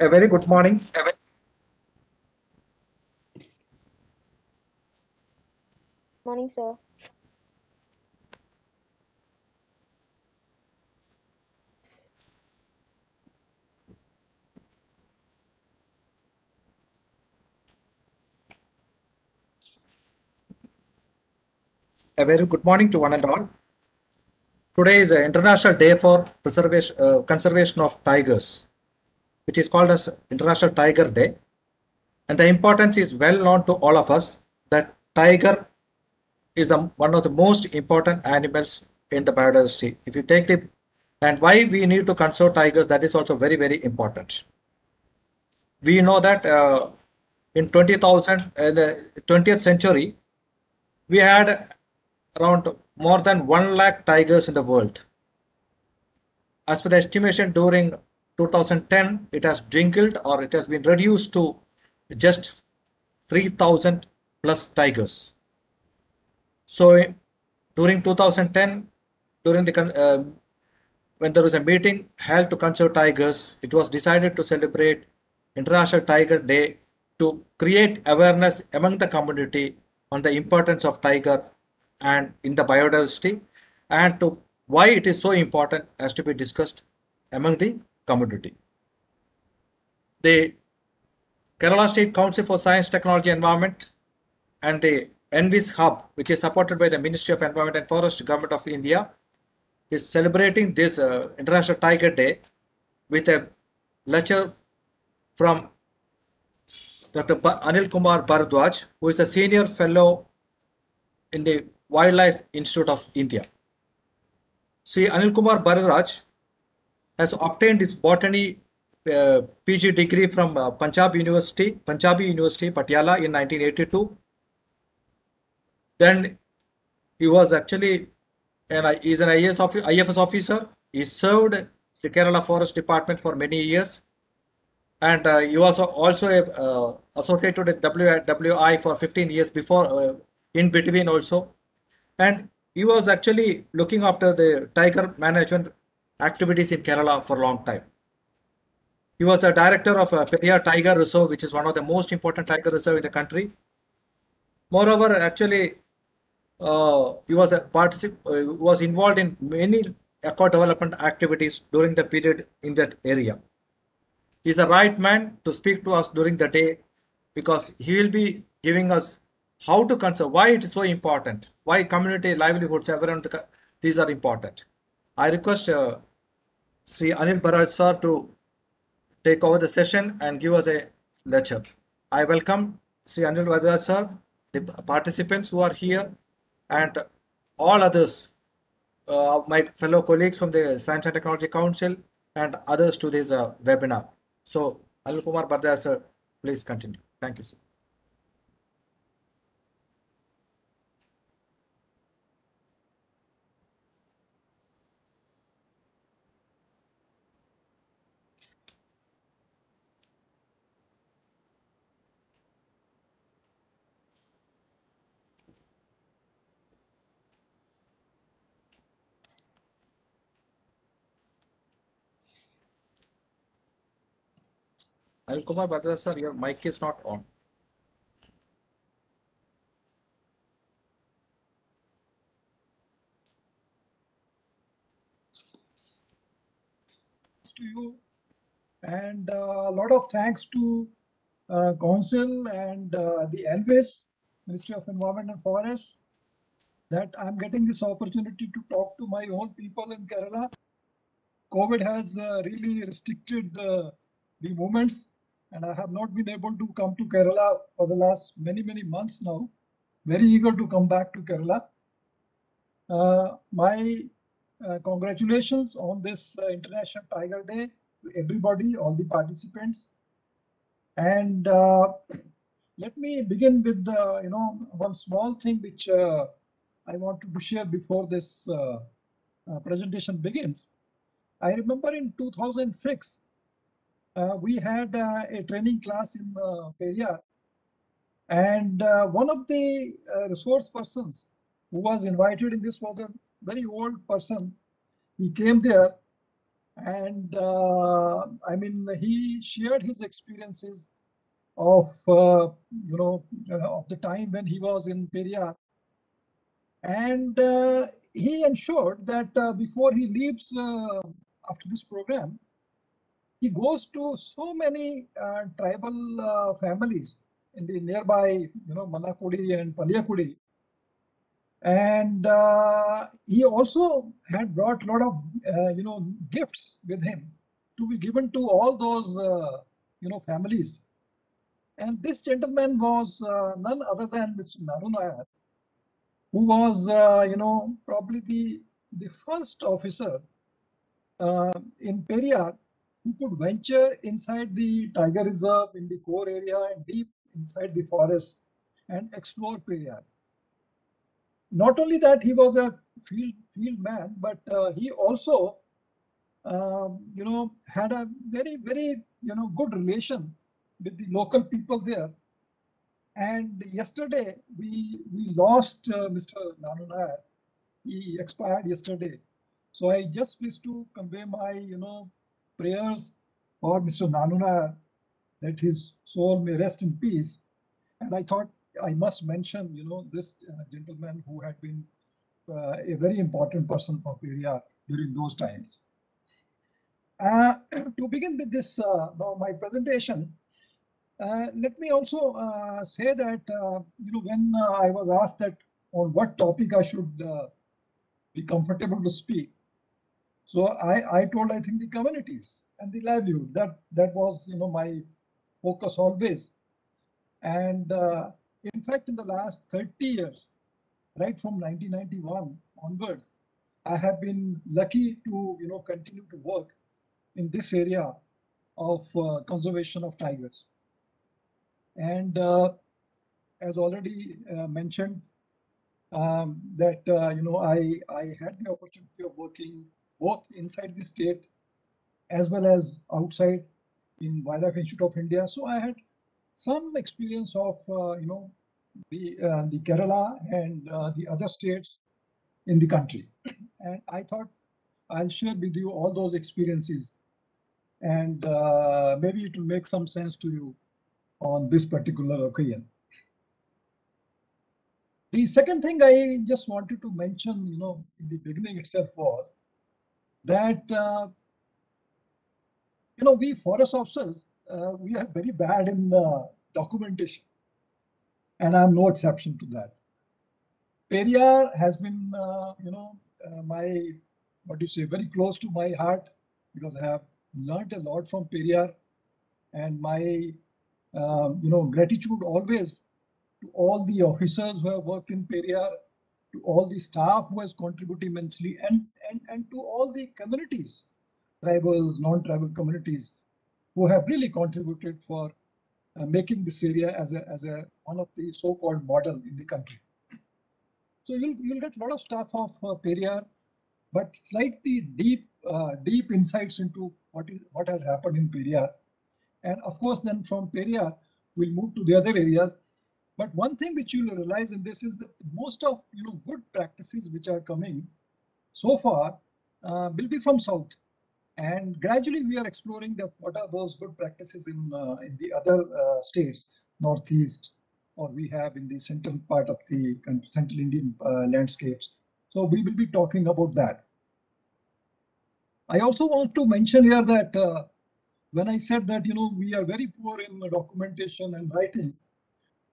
A very good morning. Morning, sir. A very good morning to one and all. Today is an International Day for Preservation, uh, Conservation of Tigers. It is called as International Tiger Day. And the importance is well known to all of us that tiger is the, one of the most important animals in the biodiversity. If you take the and why we need to conserve tigers, that is also very, very important. We know that uh, in 20,000, uh, the 20th century, we had around more than 1 lakh tigers in the world. As per the estimation during 2010, it has dwindled or it has been reduced to just 3,000 plus tigers. So during 2010, during the uh, when there was a meeting held to conserve tigers, it was decided to celebrate International Tiger Day to create awareness among the community on the importance of tiger and in the biodiversity and to why it is so important as to be discussed among the community. The Kerala State Council for Science, Technology, Environment and the ENVIS Hub, which is supported by the Ministry of Environment and Forest Government of India, is celebrating this uh, International Tiger Day with a lecture from Dr. Anil Kumar Bharadwaj, who is a senior fellow in the Wildlife Institute of India. See, Anil Kumar Bharadwaj has obtained his botany uh, PG degree from uh, Punjab University, Punjabi University, Patiala in 1982. Then he was actually and is an IAS officer, IFS officer. He served the Kerala Forest Department for many years. And uh, he was also uh, associated with WI for 15 years before, uh, in between also. And he was actually looking after the tiger management activities in Kerala for a long time. He was the director of uh, Periyar Tiger Reserve, which is one of the most important tiger reserve in the country. Moreover, actually, uh, he was a uh, was involved in many eco development activities during the period in that area. He is the right man to speak to us during the day because he will be giving us how to conserve, why it is so important, why community livelihoods the, these are important. I request uh, Sri Anil Bharadwaj sir to take over the session and give us a lecture. I welcome Sri Anil Bharadwaj sir, the participants who are here and all others, uh, my fellow colleagues from the Science and Technology Council and others to this uh, webinar. So, Anil Kumar Bharadwaj sir, please continue. Thank you, sir. Kumar Bharadwaj sir, your mic is not on. to you and a uh, lot of thanks to uh, council and uh, the ENVIS Ministry of Environment and Forest that I'm getting this opportunity to talk to my own people in Kerala. COVID has uh, really restricted the movements and I have not been able to come to Kerala for the last many, many months now. Very eager to come back to Kerala. Uh, my uh, congratulations on this uh, International Tiger Day to everybody, all the participants. And uh, let me begin with you know, one small thing which uh, I wanted to share before this uh, presentation begins. I remember in 2006, uh, we had uh, a training class in uh, Periyar. And one of the resource persons who was invited in this was a very old person. He came there And uh, I mean, he shared his experiences of, uh, you know, uh, of the time when he was in Periyar. And uh, he ensured that uh, before he leaves uh, after this program, he goes to so many uh, tribal uh, families in the nearby, you know, Manakudi and Paliakudi. And uh, he also had brought a lot of, uh, you know, gifts with him to be given to all those, uh, you know, families. And this gentleman was uh, none other than Mr. Nanu Nayar, who was, you know, probably the, the first officer in Periyar who could venture inside the tiger reserve in the core area and deep inside the forest and explore Periyar. Not only that, he was a field field man, but uh, he also, um, you know, had a very very you know good relation with the local people there. And yesterday we we lost uh, Mr. Nanu Nair. He expired yesterday. So I just wish to convey my you know prayers for Mr. Nanu Nair that his soul may rest in peace. And I thought I must mention, you know, this uh, gentleman who had been uh, a very important person for Periyar during those times. Uh, to begin with this, uh, my presentation, uh, let me also uh, say that, you know, when I was asked that on what topic I should be comfortable to speak, so I, I told, I think the communities and the livelihood, that, that was, you know, my focus always. And uh, in fact, in the last 30 years, right from 1991 onwards, I have been lucky to, you know, continue to work in this area of uh, conservation of tigers. And uh, as already uh, mentioned, um, that, uh, you know, I, I had the opportunity of working both inside the state as well as outside in Wildlife Institute of India. So I had some experience of, uh, you know, the, uh, the Kerala and uh, the other states in the country. And I thought I'll share with you all those experiences and uh, maybe it will make some sense to you on this particular occasion. The second thing I just wanted to mention, you know, in the beginning itself was that, uh, you know, we forest officers, uh, we are very bad in documentation. And I'm no exception to that. Periyar has been, uh, you know, my, what do you say, very close to my heart because I have learned a lot from Periyar and my, um, you know, gratitude always to all the officers who have worked in Periyar, to all the staff who has contributed immensely, and, and, and to all the communities, tribals, non-tribal communities, who have really contributed for uh, making this area as a, as a one of the so-called model in the country. So you'll, you'll get a lot of stuff of uh, Periyar, but slightly deep, uh, deep insights into what is what has happened in Periyar. And of course, then from Periyar, we'll move to the other areas. But one thing which you'll realize in this is that most of you know good practices which are coming so far uh, will be from south, and gradually we are exploring that what are those good practices in uh, in the other uh, states, northeast, or we have in the central part of the central Indian uh, landscapes. So we will be talking about that. I also want to mention here that uh, when I said that you know we are very poor in documentation and writing,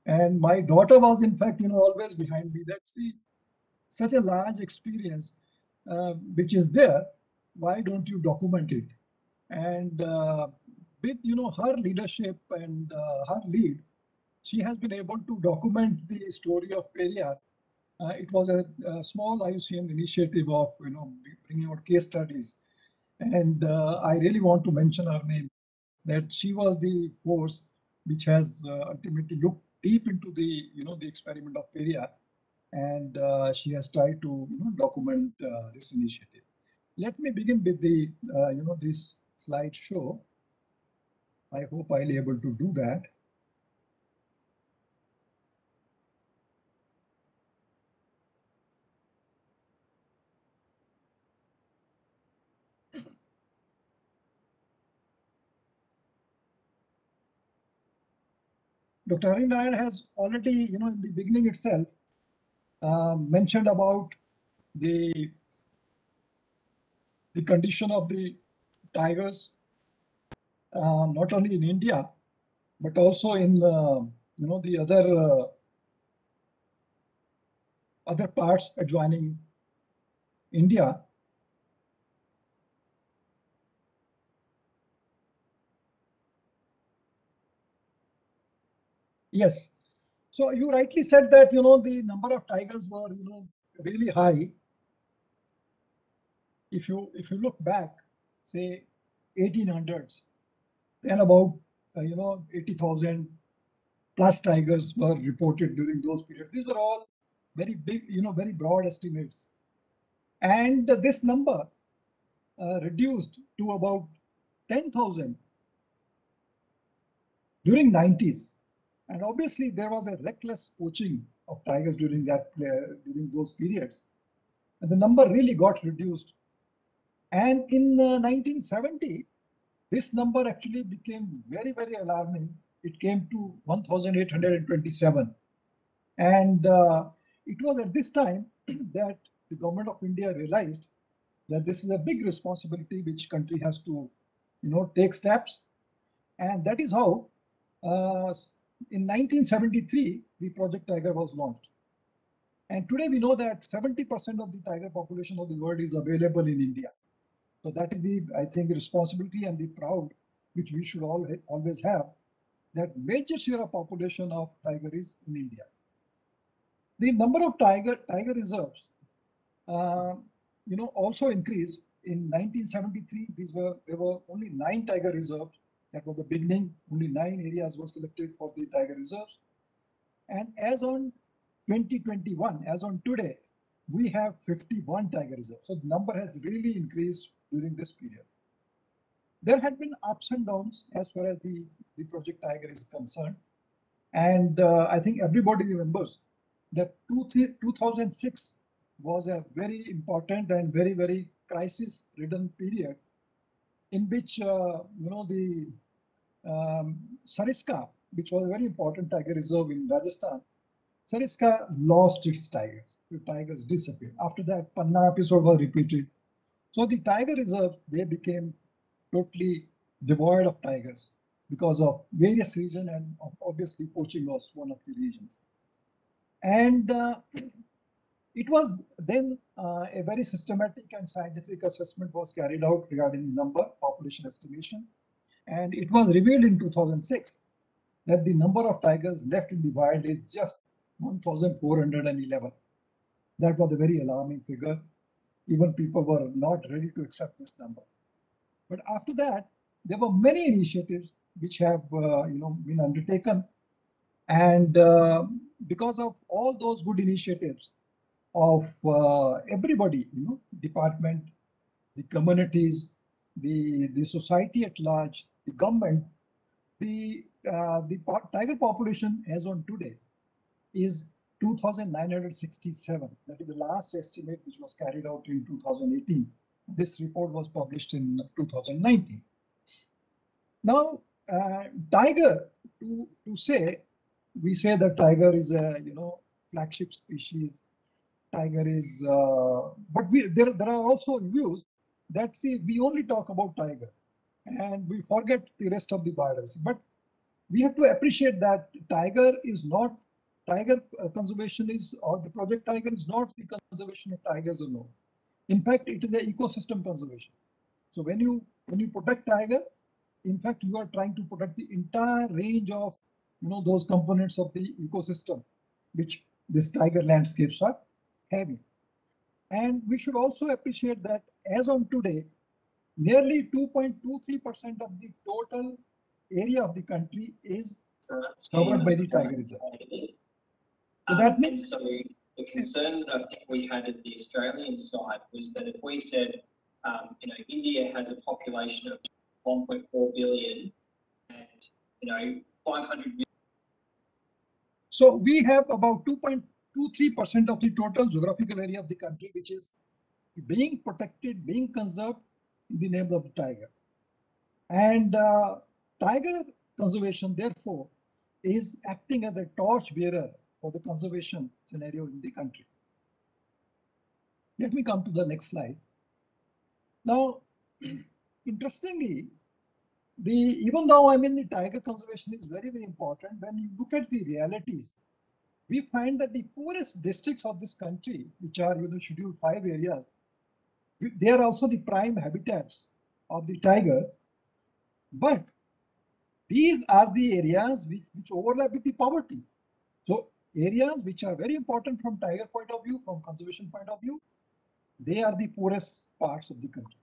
and my daughter was in fact you know always behind me. That see such a large experience uh, which is there, why don't you document it? And uh, with you know her leadership and uh, her lead, she has been able to document the story of Periyar. Uh, it was a, a small IUCN initiative of you know bringing out case studies, and uh, I really want to mention her name. That she was the force which has ultimately looked deep into the you know the experiment of Periyar, and uh, she has tried to you know, document uh, this initiative. Let me begin with the uh, you know this slideshow. I hope I'll be able to do that. Dr. Harin has already, you know, in the beginning itself, mentioned about the the condition of the tigers, uh, not only in India, but also in uh, you know the other uh, other parts adjoining India. Yes. So you rightly said that you know the number of tigers were you know really high. If you if you look back, say 1800s, then about uh, you know 80,000 plus tigers were reported during those periods. These were all very big, you know, very broad estimates. And this number uh, reduced to about 10,000 during 90s. And obviously there was a reckless poaching of tigers during that uh, during those periods. And the number really got reduced. And in uh, 1970, this number actually became very, very alarming. It came to 1,827. And uh, it was at this time that the government of India realized that this is a big responsibility which country has to, you know, take steps. And that is how uh, in 1973, the Project Tiger was launched. And today we know that 70% of the tiger population of the world is available in India. So that is the, I think, responsibility and the proud which we should all always have that major share of population of tiger is in India. The number of tiger tiger reserves, uh, you know, also increased in 1973. These were there were only nine tiger reserves. That was the beginning. Only nine areas were selected for the tiger reserves. And as on 2021, as on today, we have 51 tiger reserves. So the number has really increased during this period. There had been ups and downs as far as the, the Project Tiger is concerned. And uh, I think everybody remembers that two, 2006 was a very important and very, very crisis-ridden period in which, uh, you know, the um, Sariska, which was a very important tiger reserve in Rajasthan, Sariska lost its tigers. The tigers disappeared. After that, Panna episode was repeated. So the tiger reserve, they became totally devoid of tigers because of various reasons and obviously poaching was one of the reasons. And uh, it was then uh, a very systematic and scientific assessment was carried out regarding the number, population estimation. And it was revealed in 2006 that the number of tigers left in the wild is just 1,411. That was a very alarming figure. Even people were not ready to accept this number. But after that, there were many initiatives which have uh, you know been undertaken, and uh, because of all those good initiatives of uh, everybody, you know, department, the communities, the the society at large, the government, the uh, the tiger population as on today is 2,967. That is the last estimate which was carried out in 2018. This report was published in 2019. Now, uh, tiger, to, to say, we say that tiger is a, you know, flagship species. Tiger is, uh, but we, there, there are also views that see, we only talk about tiger and we forget the rest of the biodiversity. But we have to appreciate that tiger is not tiger uh, conservation is or the project tiger is not the conservation of tigers alone. In fact it is an ecosystem conservation. So when you when you protect tiger in fact you are trying to protect the entire range of you know those components of the ecosystem which these tiger landscapes are having. And we should also appreciate that as on today nearly 2.23 percent of the total area of the country is covered by the tiger reserve um, that means so the concern that I think we had at the Australian side was that if we said, um, you know, India has a population of 1.4 billion and, you know, 500 million. So we have about 2.23% of the total geographical area of the country, which is being protected, being conserved the name of the tiger. And uh, tiger conservation, therefore, is acting as a torch bearer for the conservation scenario in the country. Let me come to the next slide. Now, interestingly, the even though I mean the tiger conservation is very, very important, when you look at the realities, we find that the poorest districts of this country, which are you know schedule five areas, they are also the prime habitats of the tiger. But these are the areas which, which overlap with the poverty. So areas which are very important from tiger point of view, from conservation point of view, they are the poorest parts of the country.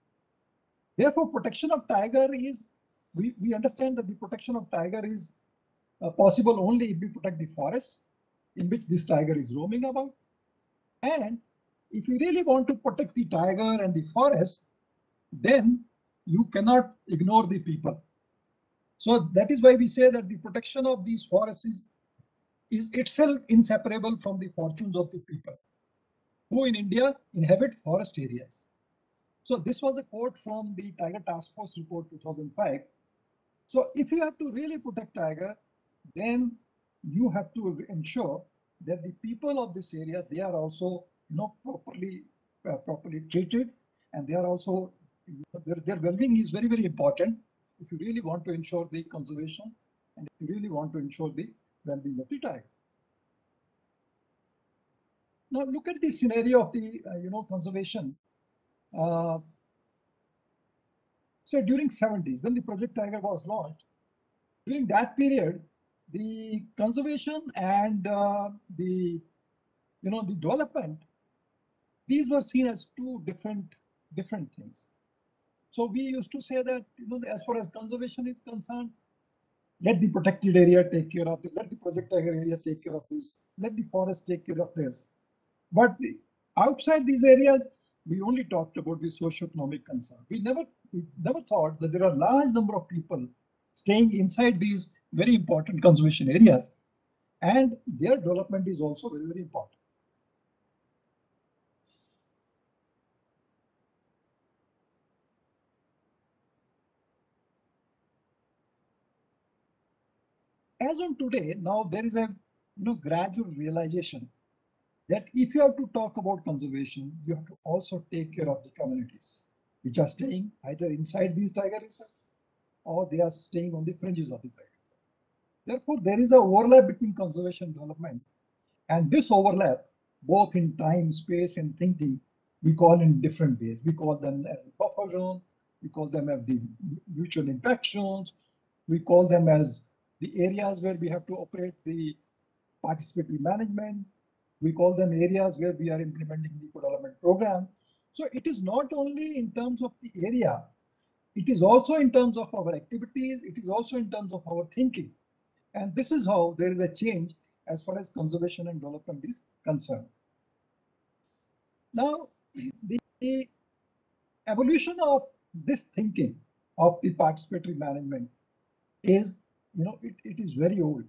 Therefore, protection of tiger is, we, we understand that the protection of tiger is uh, possible only if we protect the forest in which this tiger is roaming about. And if you really want to protect the tiger and the forest, then you cannot ignore the people. So that is why we say that the protection of these forests is, is itself inseparable from the fortunes of the people who in India inhabit forest areas. So this was a quote from the Tiger Task Force report 2005. So if you have to really protect tiger, then you have to ensure that the people of this area, they are also know, properly, uh, properly treated and they are also, their, their well-being is very, very important if you really want to ensure the conservation and if you really want to ensure the well-being of the tiger. Now look at the scenario of the, uh, you know, conservation. Uh, so during 70s, when the Project Tiger was launched, during that period, the conservation and uh, the, you know, the development, these were seen as two different, different things. So we used to say that, you know, as far as conservation is concerned, let the protected area take care of it, let the Project Tiger area take care of this, let the forest take care of this. But the, outside these areas, we only talked about the socio-economic concern. We never, we never thought that there are a large number of people staying inside these very important conservation areas, and their development is also very, very important. As on today, now there is a you know gradual realization that if you have to talk about conservation, you have to also take care of the communities which are staying either inside these tiger reserves or they are staying on the fringes of the tiger. Therefore, there is an overlap between conservation and development. And this overlap, both in time, space, and thinking, we call in different ways. We call them as buffer zone, we call them as the mutual impact zones, we call them as the areas where we have to operate the participatory management, we call them areas where we are implementing the development program. So it is not only in terms of the area, it is also in terms of our activities, it is also in terms of our thinking. And this is how there is a change as far as conservation and development is concerned. Now, the, the evolution of this thinking of the participatory management is, you know, it, it is very old.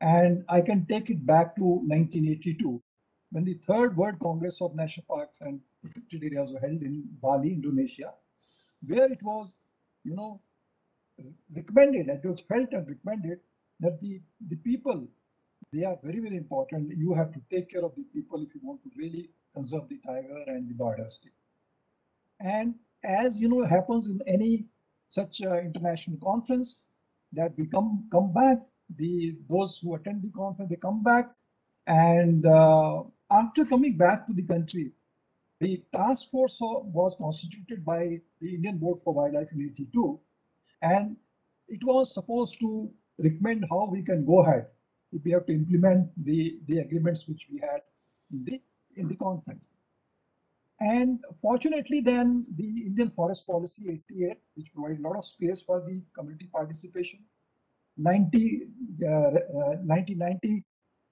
And I can take it back to 1982, when the third World Congress of National Parks and Protected Areas were held in Bali, Indonesia, where it was, you know, recommended, it was felt and recommended that the, the people, they are very, very important. You have to take care of the people if you want to really conserve the tiger and the biodiversity. And as you know, happens in any such uh, international conference, that we come come back the those who attend the conference, they come back. And uh, after coming back to the country, the task force was constituted by the Indian Board for Wildlife in 82. And it was supposed to recommend how we can go ahead if we have to implement the, the agreements which we had in the, in the conference. And fortunately, then the Indian Forest Policy 88, which provided a lot of space for the community participation, 90, uh, uh, 1990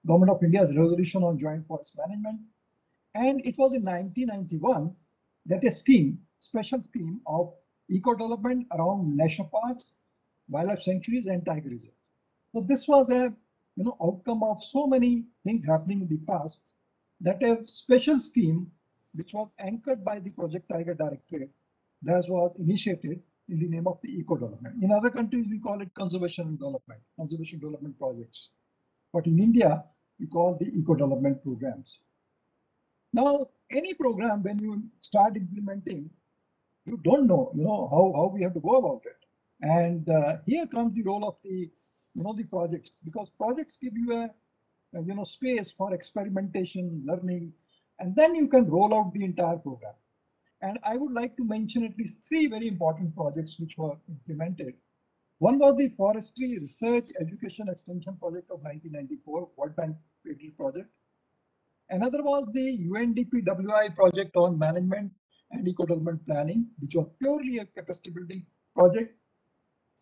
Government of India's resolution on joint forest management. And it was in 1991 that a scheme, special scheme of eco-development around national parks, wildlife sanctuaries and tiger reserves. So this was a you know outcome of so many things happening in the past that a special scheme which was anchored by the Project Tiger Directorate that was initiated in the name of the eco development. In other countries, we call it conservation development, conservation development projects. But in India, we call the eco development programs. Now, any program, when you start implementing, you don't know, you know, how, how we have to go about it. And uh, here comes the role of the, you know, the projects, because projects give you a, a, you know, space for experimentation, learning, and then you can roll out the entire program. And I would like to mention at least three very important projects which were implemented. One was the Forestry Research Education Extension Project of 1994, World Bank project. Another was the UNDP WI project on management and eco-development planning, which was purely a capacity building project.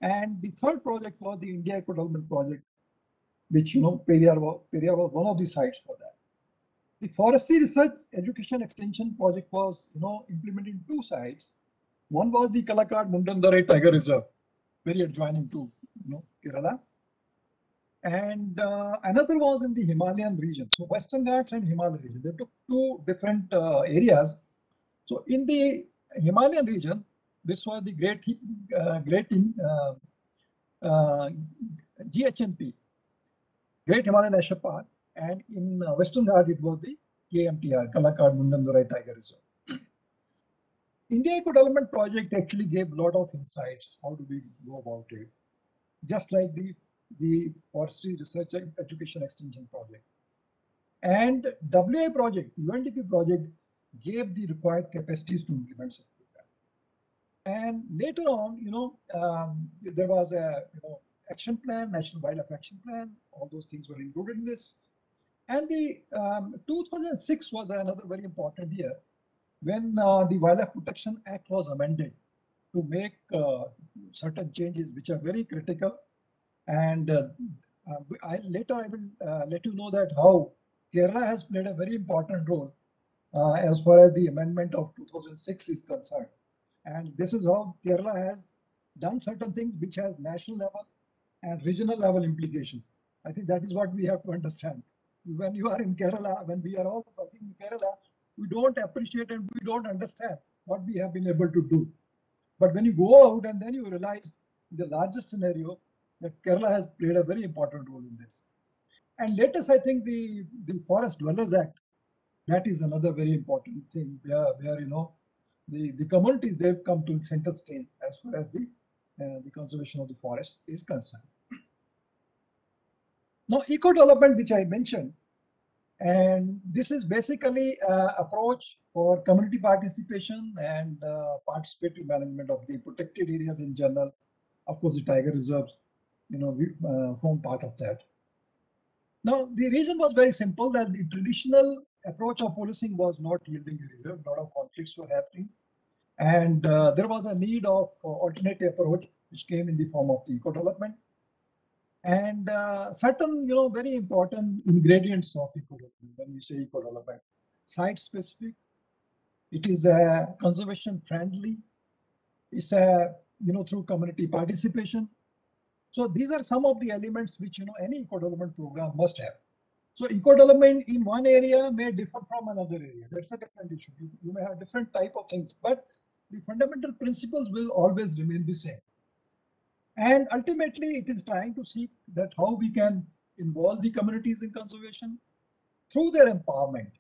And the third project was the India Eco-Development Project, which, you know, Periyar was, Periyar was one of the sites for that. The Forestry Research Education Extension Project was, you know, implemented in two sites. One was the Kalakad Mundanthurai Tiger Reserve, very adjoining to, you know, Kerala. And uh, another was in the Himalayan region. So Western Ghats and Himalayan region. They took two different uh, areas. So in the Himalayan region, this was the great, uh, great in, GHNP, Great Himalayan National Park and in uh, Western Ghats it was the KMTR, Kalakad Mundanthurai Tiger Reserve. India Eco Development Project actually gave a lot of insights. How do we go about it? Just like the, the Forestry Research and Education Extension Project. And WA project, UNDP project gave the required capacities to implement such program. And later on, you know, um, there was a you know action plan, National Wildlife Action Plan. All those things were included in this. And the um, 2006 was another very important year when uh, the Wildlife Protection Act was amended to make uh, certain changes which are very critical. And uh, I, later I will uh, let you know that how Kerala has played a very important role uh, as far as the amendment of 2006 is concerned. And this is how Kerala has done certain things which has national level and regional level implications. I think that is what we have to understand when you are in Kerala, when we are all working in Kerala, we don't appreciate and we don't understand what we have been able to do. But when you go out and then you realize the largest scenario that Kerala has played a very important role in this. And latest, I think the, the Forest Dwellers Act, that is another very important thing where, where you know, the, the communities, they've come to center stage as far as the, uh, the conservation of the forest is concerned. Now, eco development, which I mentioned, and this is basically uh, approach for community participation and uh, participatory management of the protected areas in general. Of course, the tiger reserves, you know, we, uh, form part of that. Now, the reason was very simple that the traditional approach of policing was not yielding result. A lot of conflicts were happening. And uh, there was a need of uh, alternative approach, which came in the form of the eco development and uh, certain you know very important ingredients of eco development when we say eco development site specific it is a conservation friendly it's a you know through community participation. So these are some of the elements which you know any eco development program must have. So eco development in one area may differ from another area. That's a different issue. You, you may have different type of things but the fundamental principles will always remain the same and ultimately, it is trying to see that how we can involve the communities in conservation through their empowerment.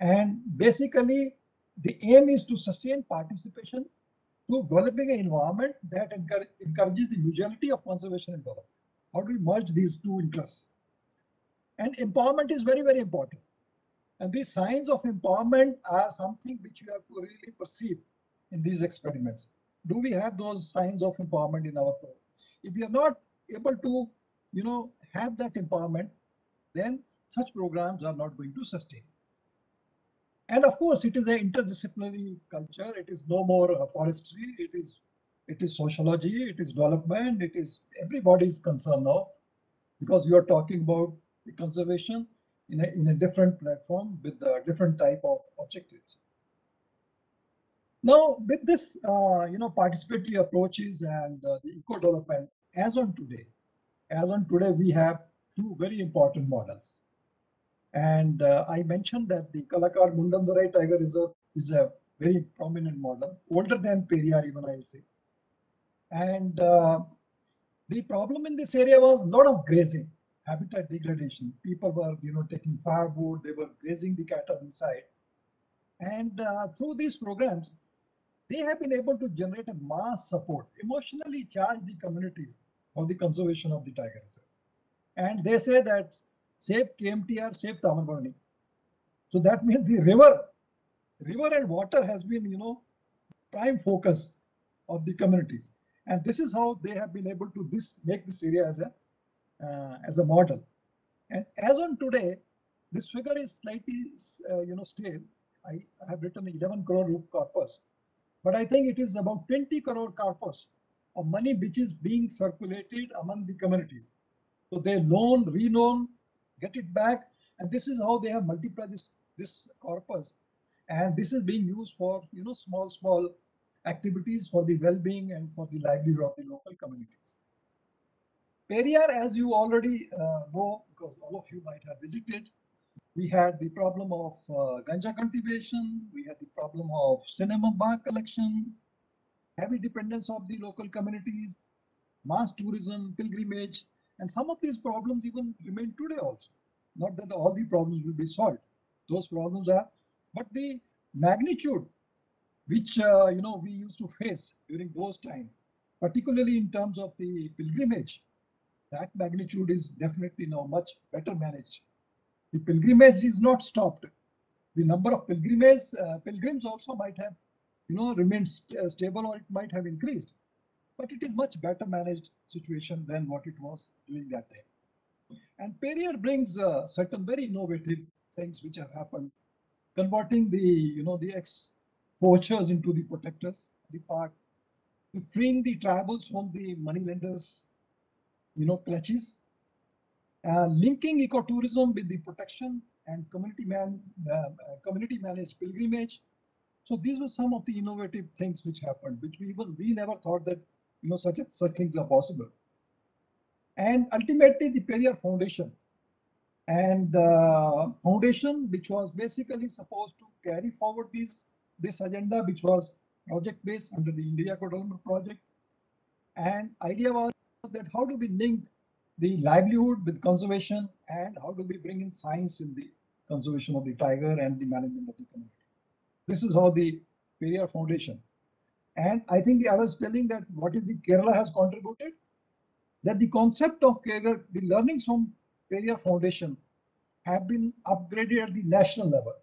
And basically, the aim is to sustain participation through developing an environment that encourage, encourages the mutuality of conservation and development. How do we merge these two interests? And empowerment is very, very important. And these signs of empowerment are something which you have to really perceive in these experiments do we have those signs of empowerment in our program? If we are not able to, you know, have that empowerment, then such programs are not going to sustain. And of course, it is an interdisciplinary culture. It is no more forestry. It is it is sociology. It is development. It is everybody's concern now, because you are talking about the conservation in a in a different platform with a different type of objectives. Now, with this, uh, you know, participatory approaches and uh, the eco development, as on today, as on today, we have two very important models. And uh, I mentioned that the Kalakad Mundanthurai Tiger Reserve is a very prominent model, older than Periyar even I'll say. And uh, the problem in this area was a lot of grazing, habitat degradation. People were, you know, taking firewood, they were grazing the cattle inside. And uh, through these programs, they have been able to generate a mass support, emotionally charge the communities for the conservation of the tiger reserve. And they say that save KMTR, save Thamirabarani. So that means the river, river and water has been, you know, prime focus of the communities. And this is how they have been able to this make this area as a uh, as a model. And as on today, this figure is slightly, uh, you know, stale. I, I have written 11 crore corpus, but I think it is about 20 crore corpus of money which is being circulated among the community. So they loan, re-loan, get it back, and this is how they have multiplied this this corpus, and this is being used for you know small small activities for the well-being and for the livelihood of the local communities. Periyar, as you already uh, know, because all of you might have visited, we had the problem of uh, ganja cultivation, we had the problem of cinnamon bark collection, heavy dependence of the local communities, mass tourism, pilgrimage, and some of these problems even remain today also. Not that all the problems will be solved. Those problems are, but the magnitude which uh, you know we used to face during those times, particularly in terms of the pilgrimage, that magnitude is definitely now much better managed. The pilgrimage is not stopped. The number of pilgrimage uh, pilgrims also might have, you know, remained st uh, stable or it might have increased, but it is much better managed situation than what it was during that time. And Periyar brings uh, certain very innovative things which have happened, converting the you know the ex poachers into the protectors, the park, freeing the tribals from the moneylenders you know, clutches, uh, linking ecotourism with the protection and community man, uh, community managed pilgrimage. So these were some of the innovative things which happened, which we even we never thought that you know such such things are possible. And ultimately, the Periyar Foundation and uh, foundation, which was basically supposed to carry forward this this agenda, which was project based under the India Development Project, and idea was that how do we link the livelihood with conservation and how do we bring in science in the conservation of the tiger and the management of the community. This is how the Periyar Foundation. And I think I was telling that what is the Kerala has contributed, that the concept of Kerala, the learnings from Periyar Foundation have been upgraded at the national level.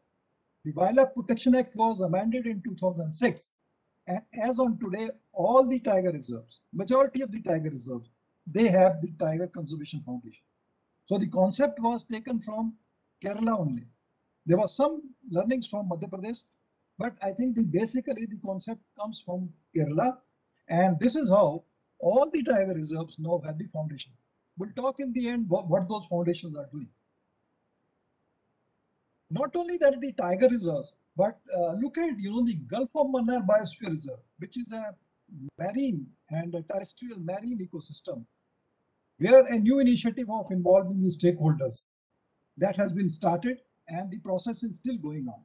The Wildlife Protection Act was amended in 2006 and as on today, all the tiger reserves, majority of the tiger reserves, they have the Tiger Conservation Foundation. So the concept was taken from Kerala only. There was some learnings from Madhya Pradesh, but I think the basically the concept comes from Kerala. And this is how all the tiger reserves now have the foundation. We'll talk in the end what, what those foundations are doing. Not only that the tiger reserves, but uh, look at, you know, the Gulf of Mannar Biosphere Reserve, which is a marine and a terrestrial marine ecosystem, where a new initiative of involving the stakeholders that has been started and the process is still going on.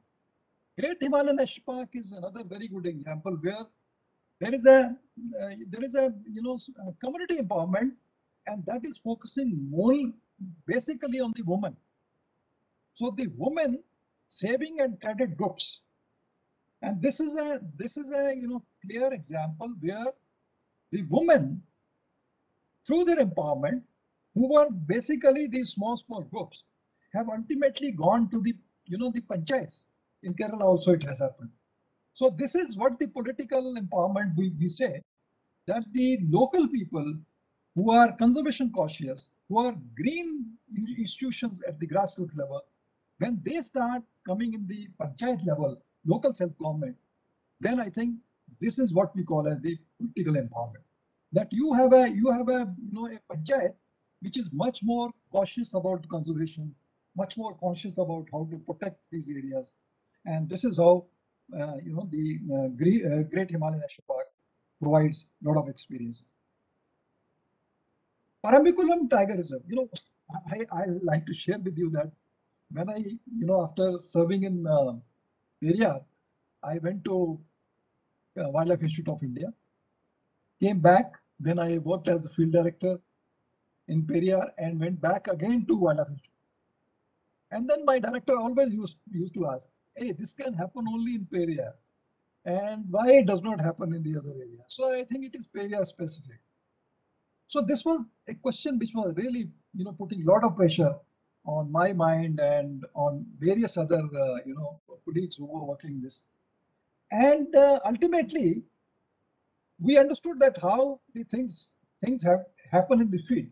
Great Himalayan National Park is another very good example where there is a uh, there is a you know a community empowerment and that is focusing more basically on the woman. So the woman saving and credit groups. And this is a this is a you know clear example where the women, through their empowerment, who were basically these small small groups, have ultimately gone to the you know the panchayats. In Kerala also it has happened. So this is what the political empowerment we, we say that the local people who are conservation cautious, who are green institutions at the grassroots level, when they start coming in the panchayat level, local self-government, then I think this is what we call as the political empowerment. That you have a you have a you know a panchayat which is much more cautious about conservation, much more conscious about how to protect these areas, and this is how uh, you know the uh, Great, uh, Great Himalayan National Park provides a lot of experiences. Parambikulam Tiger Reserve, you know, I, I like to share with you that when I, you know, after serving in uh, area, I went to uh, Wildlife Institute of India. came back. Then I worked as the field director in Periyar and went back again to wildlife. And then my director always used, used to ask, hey, this can happen only in Periyar. And why it does not happen in the other area? So I think it is Periyar specific. So this was a question which was really, you know, putting a lot of pressure on my mind and on various other, uh, you know, colleagues who were working this. And uh, ultimately, we understood that how the things things have happened in the field.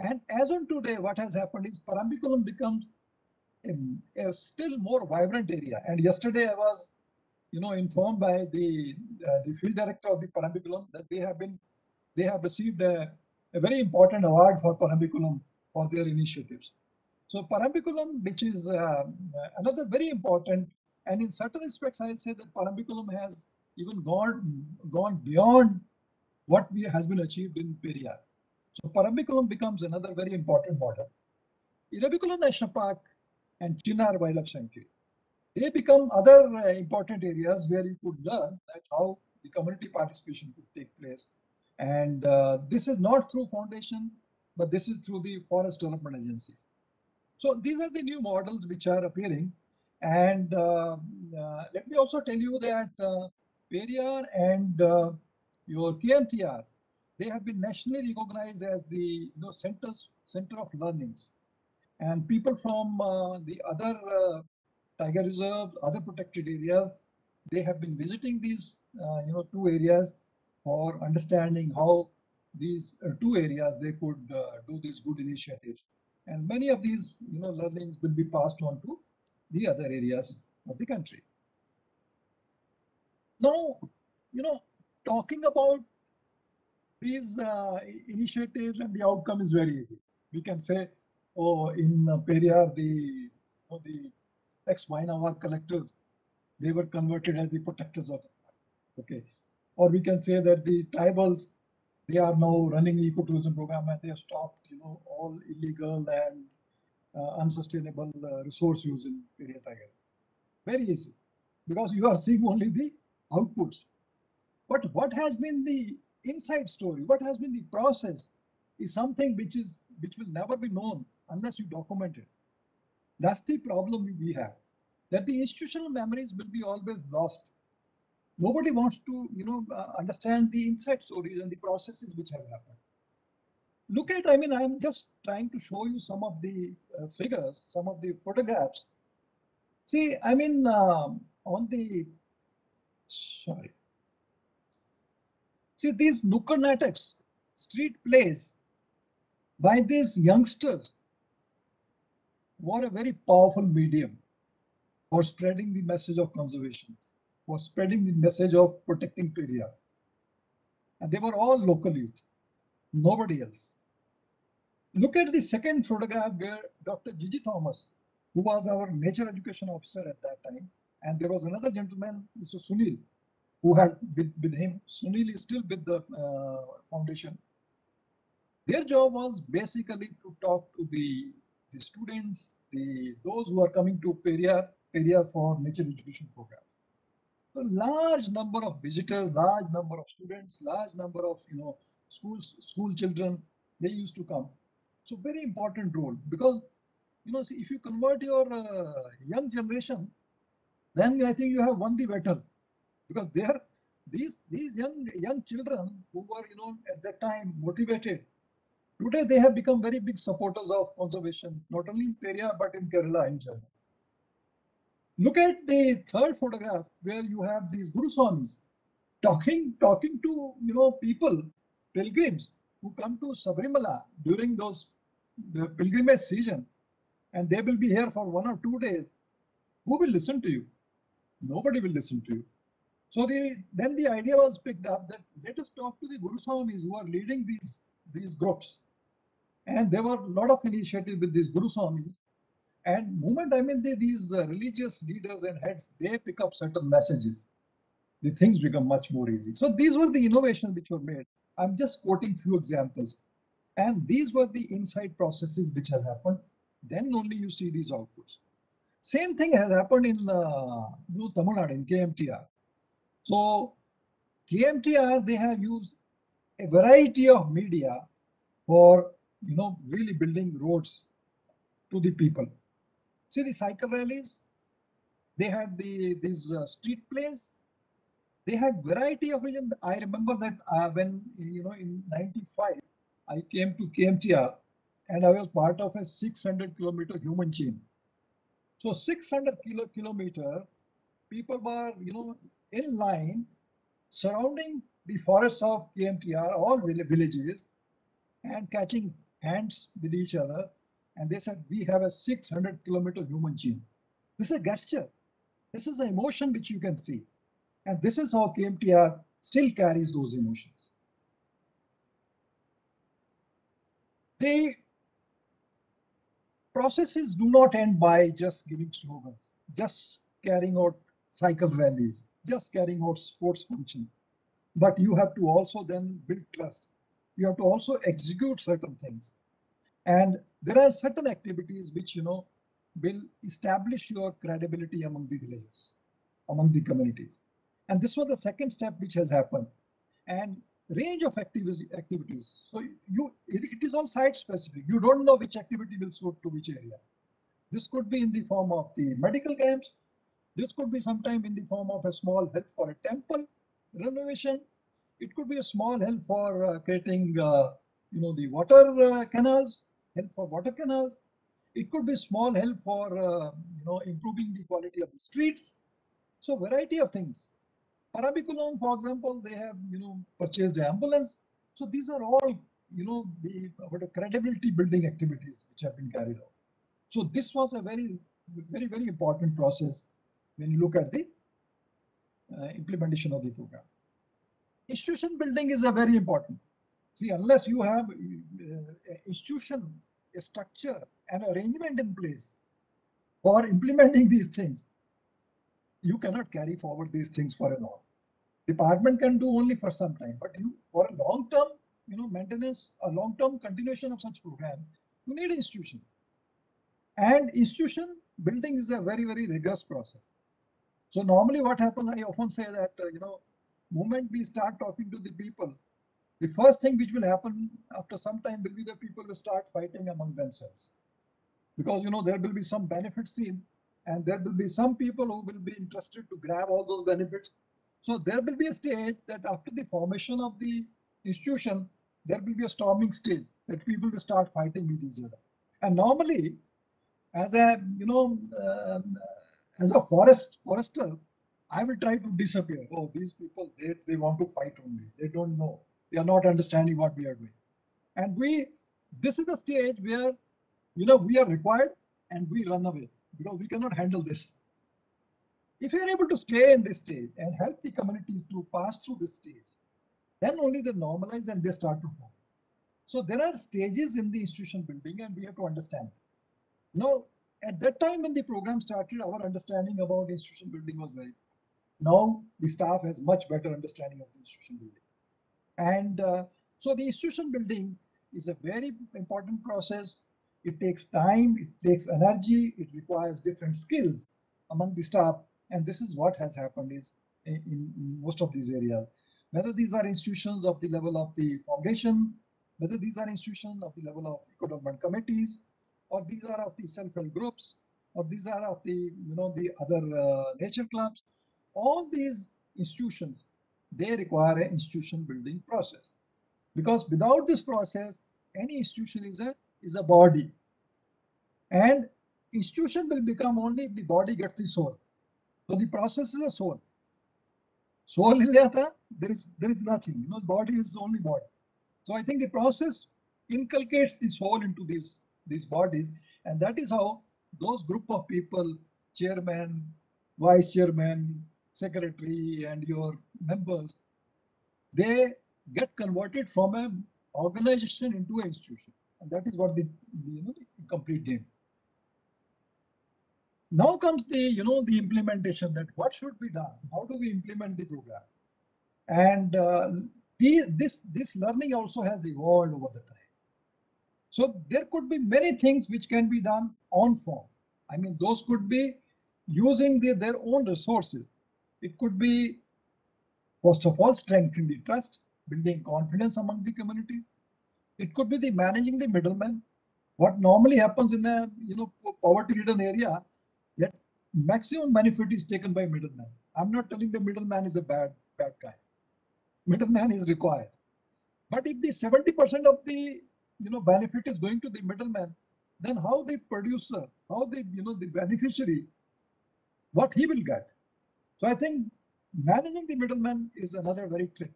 And as on today, what has happened is Parambikulam becomes a, a still more vibrant area. And yesterday I was, you know, informed by the uh, the field director of the Parambikulam that they have been they have received a, a very important award for Parambikulam for their initiatives. So Parambikulam, which is uh, another very important, and in certain respects, I'll say that Parambikulam has even gone gone beyond what we has been achieved in Periyar. So Parambikulam becomes another very important model. Eravikulam National Park and Chinnar Wildlife Sanctuary. They become other uh, important areas where you could learn that how the community participation could take place. And uh, this is not through foundation, but this is through the forest development Agency. So these are the new models which are appearing. And uh, uh let me also tell you that Periyar and uh, your KMTR, they have been nationally recognized as the you know, centers, center of learnings. And people from uh, the other uh, tiger reserves, other protected areas, they have been visiting these uh, you know two areas for understanding how these uh, two areas they could uh, do these good initiatives. And many of these you know learnings will be passed on to the other areas of the country. Now, you know, talking about these uh, initiatives and the outcome is very easy. We can say, oh, in Periyar, the, oh, the ex-cinnamon bark collectors, they were converted as the protectors of the. Okay. Or we can say that the tribals, they are now running the ecotourism program and they have stopped, you know, all illegal and uh, unsustainable uh, resource use in Periyar Tiger. Very easy, because you are seeing only the outputs. But what has been the inside story, what has been the process is something which is which will never be known unless you document it. That's the problem we have. That the institutional memories will be always lost. Nobody wants to, you know, uh, understand the inside stories and the processes which have happened. Look at, I mean, I'm just trying to show you some of the uh, figures, some of the photographs. See, I mean, um, on the sorry. See, these nukkad nataks, street plays by these youngsters were a very powerful medium for spreading the message of conservation, for spreading the message of protecting Periyar. And they were all local youth, nobody else. Look at the second photograph where Dr. Gigi Thomas, who was our nature education officer at that time, and there was another gentleman, Mr. Sunil, who had with, with him. Sunil is still with the uh, foundation. Their job was basically to talk to the, the students, the those who are coming to Periyar, Periyar for nature education program. A large number of visitors, large number of students, large number of you know schools, school children, they used to come. So very important role because you know see, if you convert your uh, young generation then I think you have won the battle because they are these these young young children who were you know at that time motivated. Today they have become very big supporters of conservation, not only in Periyar but in Kerala in general. Look at the third photograph where you have these Guru Swamis talking talking to you know people pilgrims who come to Sabarimala during those the pilgrimage season and they will be here for one or two days. Who will listen to you? Nobody will listen to you. So the then the idea was picked up that let us talk to the Guru Swamis who are leading these these groups. And there were a lot of initiatives with these Guru Swamis. And moment, I mean, they, these uh, religious leaders and heads, they pick up certain messages. The things become much more easy. So these were the innovations which were made. I'm just quoting few examples. And these were the inside processes which has happened. Then only you see these outputs. Same thing has happened in uh, Tamil Nadu, in KMTR. So KMTR, they have used a variety of media for you know really building roads to the people. See the cycle rallies, they had the these uh, street plays, they had variety of region. I remember that uh, when you know in '95 I came to KMTR and I was part of a 600 kilometer human chain. So 600 kilo kilometer, people were you know in line surrounding the forests of KMTR, all vill- villages, and catching hands with each other. And they said, we have a 600 kilometer human chain. This is a gesture. This is an emotion which you can see. And this is how KMTR still carries those emotions. The processes do not end by just giving slogans, just carrying out cycle rallies, just carrying out sports function. But you have to also then build trust. You have to also execute certain things. And there are certain activities which, you know, will establish your credibility among the villagers, among the communities. And this was the second step which has happened. And range of activities, activities. So you, it, is all site specific. You don't know which activity will suit to which area. This could be in the form of the medical camps. This could be sometime in the form of a small help for a temple renovation. It could be a small help for uh, creating, uh, you know, the water uh, canals, help for water canals. It could be small help for, uh, you know, improving the quality of the streets. So variety of things. Parambikulam, for example, they have, you know, purchased the ambulance. So these are all, you know, the what are credibility building activities which have been carried out. So this was a very, very, very important process when you look at the uh, implementation of the program. Institution building is a very important. See, unless you have uh, institution, a structure, an arrangement in place for implementing these things, you cannot carry forward these things for a long. Department can do only for some time, but you for a long term, you know, maintenance, a long term continuation of such program, you need institution. And institution building is a very, very rigorous process. So normally what happens, I often say that, uh, you know, moment we start talking to the people, the first thing which will happen after some time will be the people will start fighting among themselves. Because, you know, there will be some benefits seen and there will be some people who will be interested to grab all those benefits. So there will be a stage that after the formation of the institution, there will be a storming stage that people will start fighting with each other. And normally, as a you know, um, as a forest forester, I will try to disappear. Oh, these people they they want to fight only. They don't know. They are not understanding what we are doing. And we, this is the stage where, you know, we are required and we run away because we cannot handle this. If you are able to stay in this stage and help the community to pass through this stage, then only they normalize and they start to form. So there are stages in the institution building and we have to understand. Now, at that time when the program started, our understanding about institution building was very now the staff has much better understanding of the institution building. And uh, so the institution building is a very important process. It takes time, it takes energy, it requires different skills among the staff. And this is what has happened is in, in most of these areas. Whether these are institutions of the level of the foundation, whether these are institutions of the level of eco-development committees, or these are of the self-help groups, or these are of the, you know, the other uh, nature clubs, all these institutions, they require an institution building process. Because without this process, any institution is a, is a body. And institution will become only if the body gets the soul. So the process is a soul. Soul illata, there is there is nothing. You know, body is only body. So I think the process inculcates the soul into these these bodies, and that is how those group of people, chairman, vice chairman, secretary, and your members, they get converted from an organization into an institution, and that is what the, the you know the complete game. Now comes the you know the implementation that what should be done? How do we implement the program? And uh, the, this this learning also has evolved over the time. So there could be many things which can be done on form. I mean, those could be using the, their own resources. It could be, first of all, strengthening the trust. building confidence among the communities. It could be the managing the middleman. What normally happens in a you know poverty-ridden area, that maximum benefit is taken by middleman. I'm not telling the middleman is a bad bad guy. Middleman is required. But if the 70% of the you know benefit is going to the middleman, then how the producer, how the you know the beneficiary, what he will get. So I think managing the middleman is another very trick.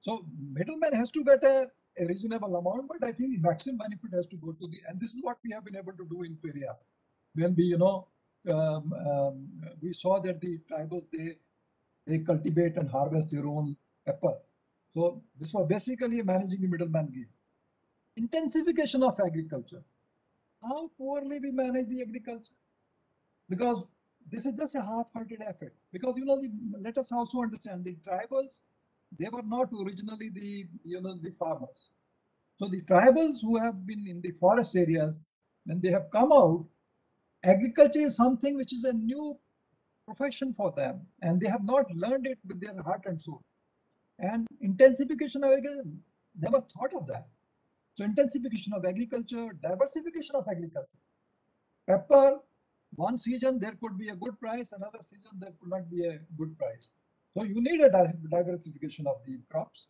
So middleman has to get a, a reasonable amount, but I think the maximum benefit has to go to the, and this is what we have been able to do in Periyar. When we, you know, um, um, we saw that the tribals, they, they cultivate and harvest their own apple. So this was basically managing the middleman game. Intensification of agriculture. How poorly we manage the agriculture. Because this is just a half-hearted effort because you know the, let us also understand the tribals they were not originally the you know the farmers. So the tribals who have been in the forest areas when they have come out agriculture is something which is a new profession for them and they have not learned it with their heart and soul. And intensification of agriculture never thought of that. So intensification of agriculture diversification of agriculture. Pepper one season there could be a good price, another season there could not be a good price. So you need a diversification of the crops.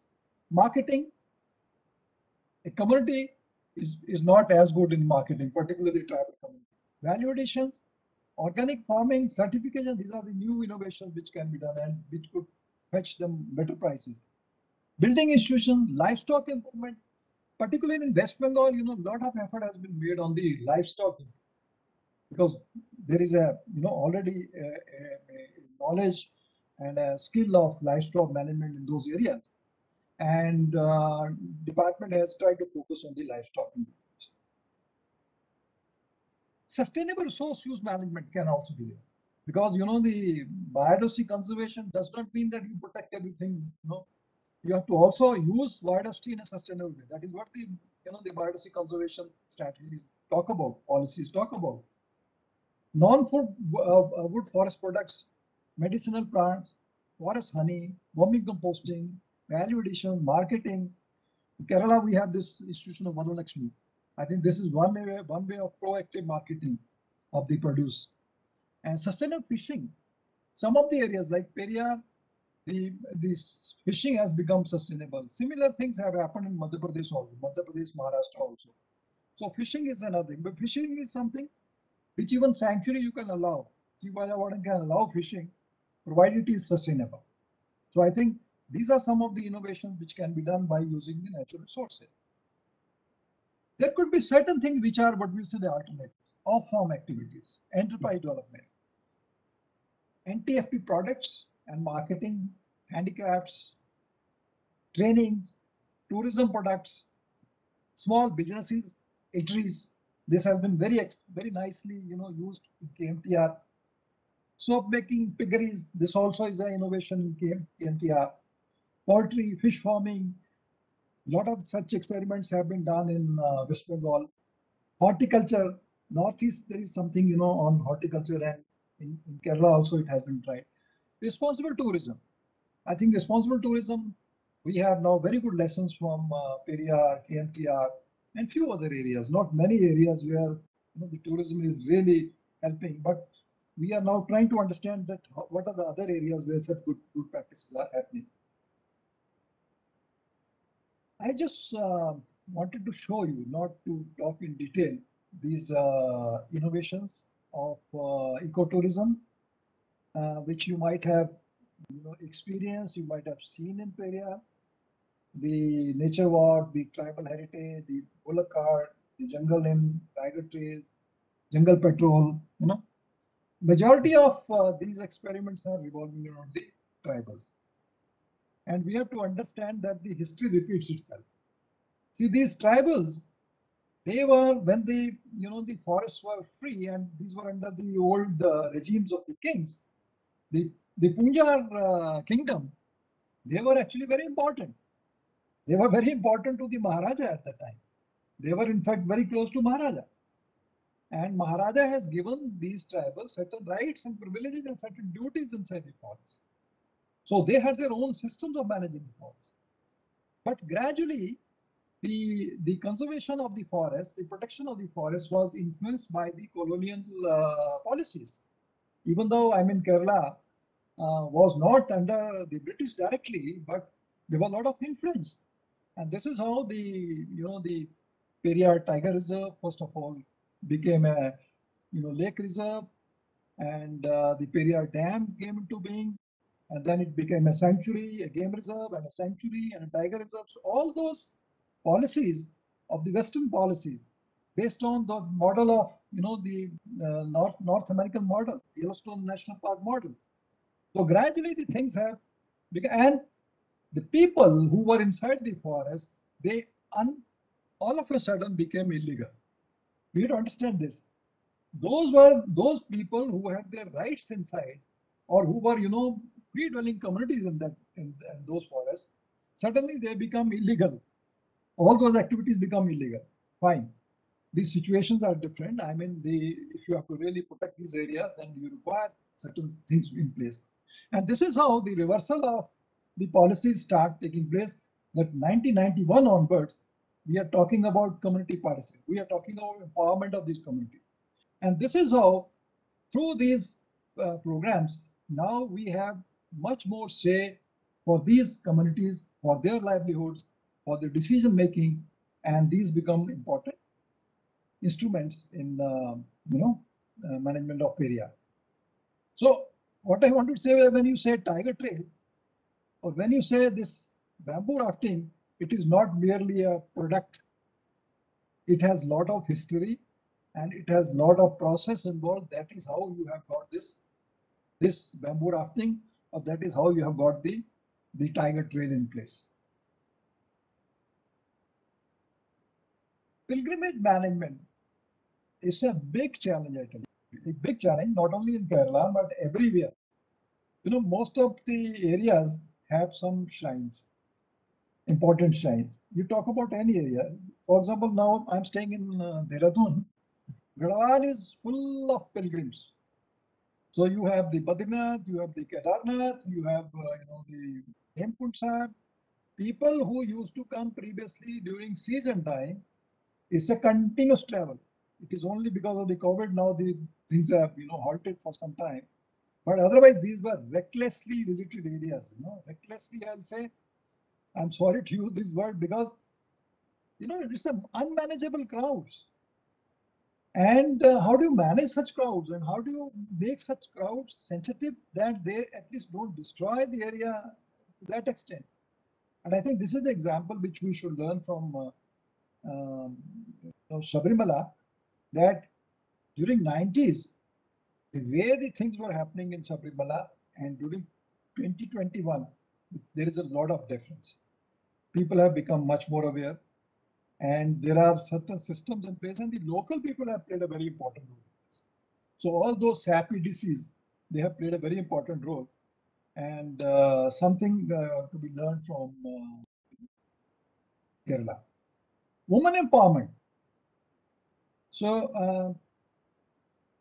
Marketing, a community is, is not as good in marketing, particularly tribal community. Value additions, organic farming, certification, these are the new innovations which can be done and which could fetch them better prices. Building institutions, livestock improvement, particularly in West Bengal, you know, a lot of effort has been made on the livestock because there is a you know already a, a, a knowledge and a skill of livestock management in those areas. And uh, department has tried to focus on the livestock sustainable resource use management can also be there. Because you know the biodiversity conservation does not mean that you protect everything you know. You have to also use biodiversity in a sustainable way. That is what the you know the biodiversity conservation strategies talk about policies talk about. Non-food uh, wood forest products, medicinal plants, forest honey, vermicomposting, value addition, marketing. In Kerala, we have this institution of Vanalakshmi. I think this is one way, one way of proactive marketing of the produce. And sustainable fishing. Some of the areas like Periyar, the, the fishing has become sustainable. Similar things have happened in Madhya Pradesh also, Madhya Pradesh, Maharashtra also. So fishing is another thing, but fishing is something which even sanctuary you can allow. Warden can allow fishing, provided it is sustainable. So I think these are some of the innovations which can be done by using the natural resources. There could be certain things which are what we say the alternatives, off-farm activities, enterprise development, NTFP products and marketing, handicrafts, trainings, tourism products, small businesses, eateries, this has been very, very nicely, you know, used in KMTR. Soap making piggeries, this also is an innovation in KMTR. Poultry, fish farming, a lot of such experiments have been done in uh, West Bengal. Horticulture, Northeast, there is something, you know, on horticulture and in, in Kerala also it has been tried. Responsible tourism. I think responsible tourism, we have now very good lessons from uh, Periyar, KMTR, and few other areas, not many areas where you know, the tourism is really helping, but we are now trying to understand that what are the other areas where such good, good practices are happening. I just uh, wanted to show you, not to talk in detail, these uh, innovations of uh, ecotourism, uh, which you might have you know, experienced, you might have seen in Periyar, the nature walk, the tribal heritage, the bullock cart, the jungle in tiger trail, jungle patrol, you know. Majority of uh, these experiments are revolving around the tribals. And we have to understand that the history repeats itself. See, these tribals, they were, when the, you know, the forests were free and these were under the old uh, regimes of the kings, the, the Poonjar uh, kingdom, they were actually very important they were very important to the Maharaja at the time. They were in fact very close to Maharaja. And Maharaja has given these tribals certain rights and privileges and certain duties inside the forest. So they had their own systems of managing the forest. But gradually, the, the conservation of the forest, the protection of the forest was influenced by the colonial uh, policies. Even though I'm in Kerala, uh, was not under the British directly, but there was a lot of influence. And this is how the, you know, the Periyar Tiger Reserve, first of all, became a, you know, lake reserve and uh, the Periyar Dam came into being and then it became a sanctuary, a game reserve and a sanctuary and a tiger reserve. So all those policies of the Western policies based on the model of, you know, the uh, North, North American model, Yellowstone National Park model. So gradually the things have become, and the people who were inside the forest, they un, all of a sudden became illegal. We need to understand this. Those were those people who had their rights inside or who were, you know, free dwelling communities in that in, in those forests. Suddenly they become illegal. All those activities become illegal. Fine. These situations are different. I mean, the if you have to really protect these areas, then you require certain things in place. And this is how the reversal of the policies start taking place. That 1991 onwards, we are talking about community participation. We are talking about empowerment of these communities. And this is how, through these uh, programs, now we have much more say for these communities, for their livelihoods, for their decision making, and these become important instruments in uh, you know uh, management of area. So what I want to say when you say tiger trail, or when you say this bamboo rafting, it is not merely a product. It has a lot of history and it has a lot of process involved. That is how you have got this, this bamboo rafting, or that is how you have got the, the tiger trail in place. Pilgrimage management is a big challenge, I tell you. A big challenge, not only in Kerala, but everywhere. You know, most of the areas have some shrines, important shrines. You talk about any area. For example, now I'm staying in uh, Dehradun. Garhwal is full of pilgrims. So you have the Badrinath, you have the Kedarnath, you have uh, you know the Hemkund Sahib. People who used to come previously during season time, it's a continuous travel. It is only because of the COVID now the things have you know halted for some time. But otherwise, these were recklessly visited areas. You know, recklessly, I'll say. I'm sorry to use this word because you know it's a unmanageable crowds. And uh, how do you manage such crowds and how do you make such crowds sensitive that they at least don't destroy the area to that extent? And I think this is the example which we should learn from uh, um, Sabarimala that during 90s, the way the things were happening in Sabarimala and during 2021, there is a lot of difference. People have become much more aware and there are certain systems in place and the local people have played a very important role. So all those happy disease, they have played a very important role and uh, something uh, to be learned from uh, Kerala. Women empowerment. So uh,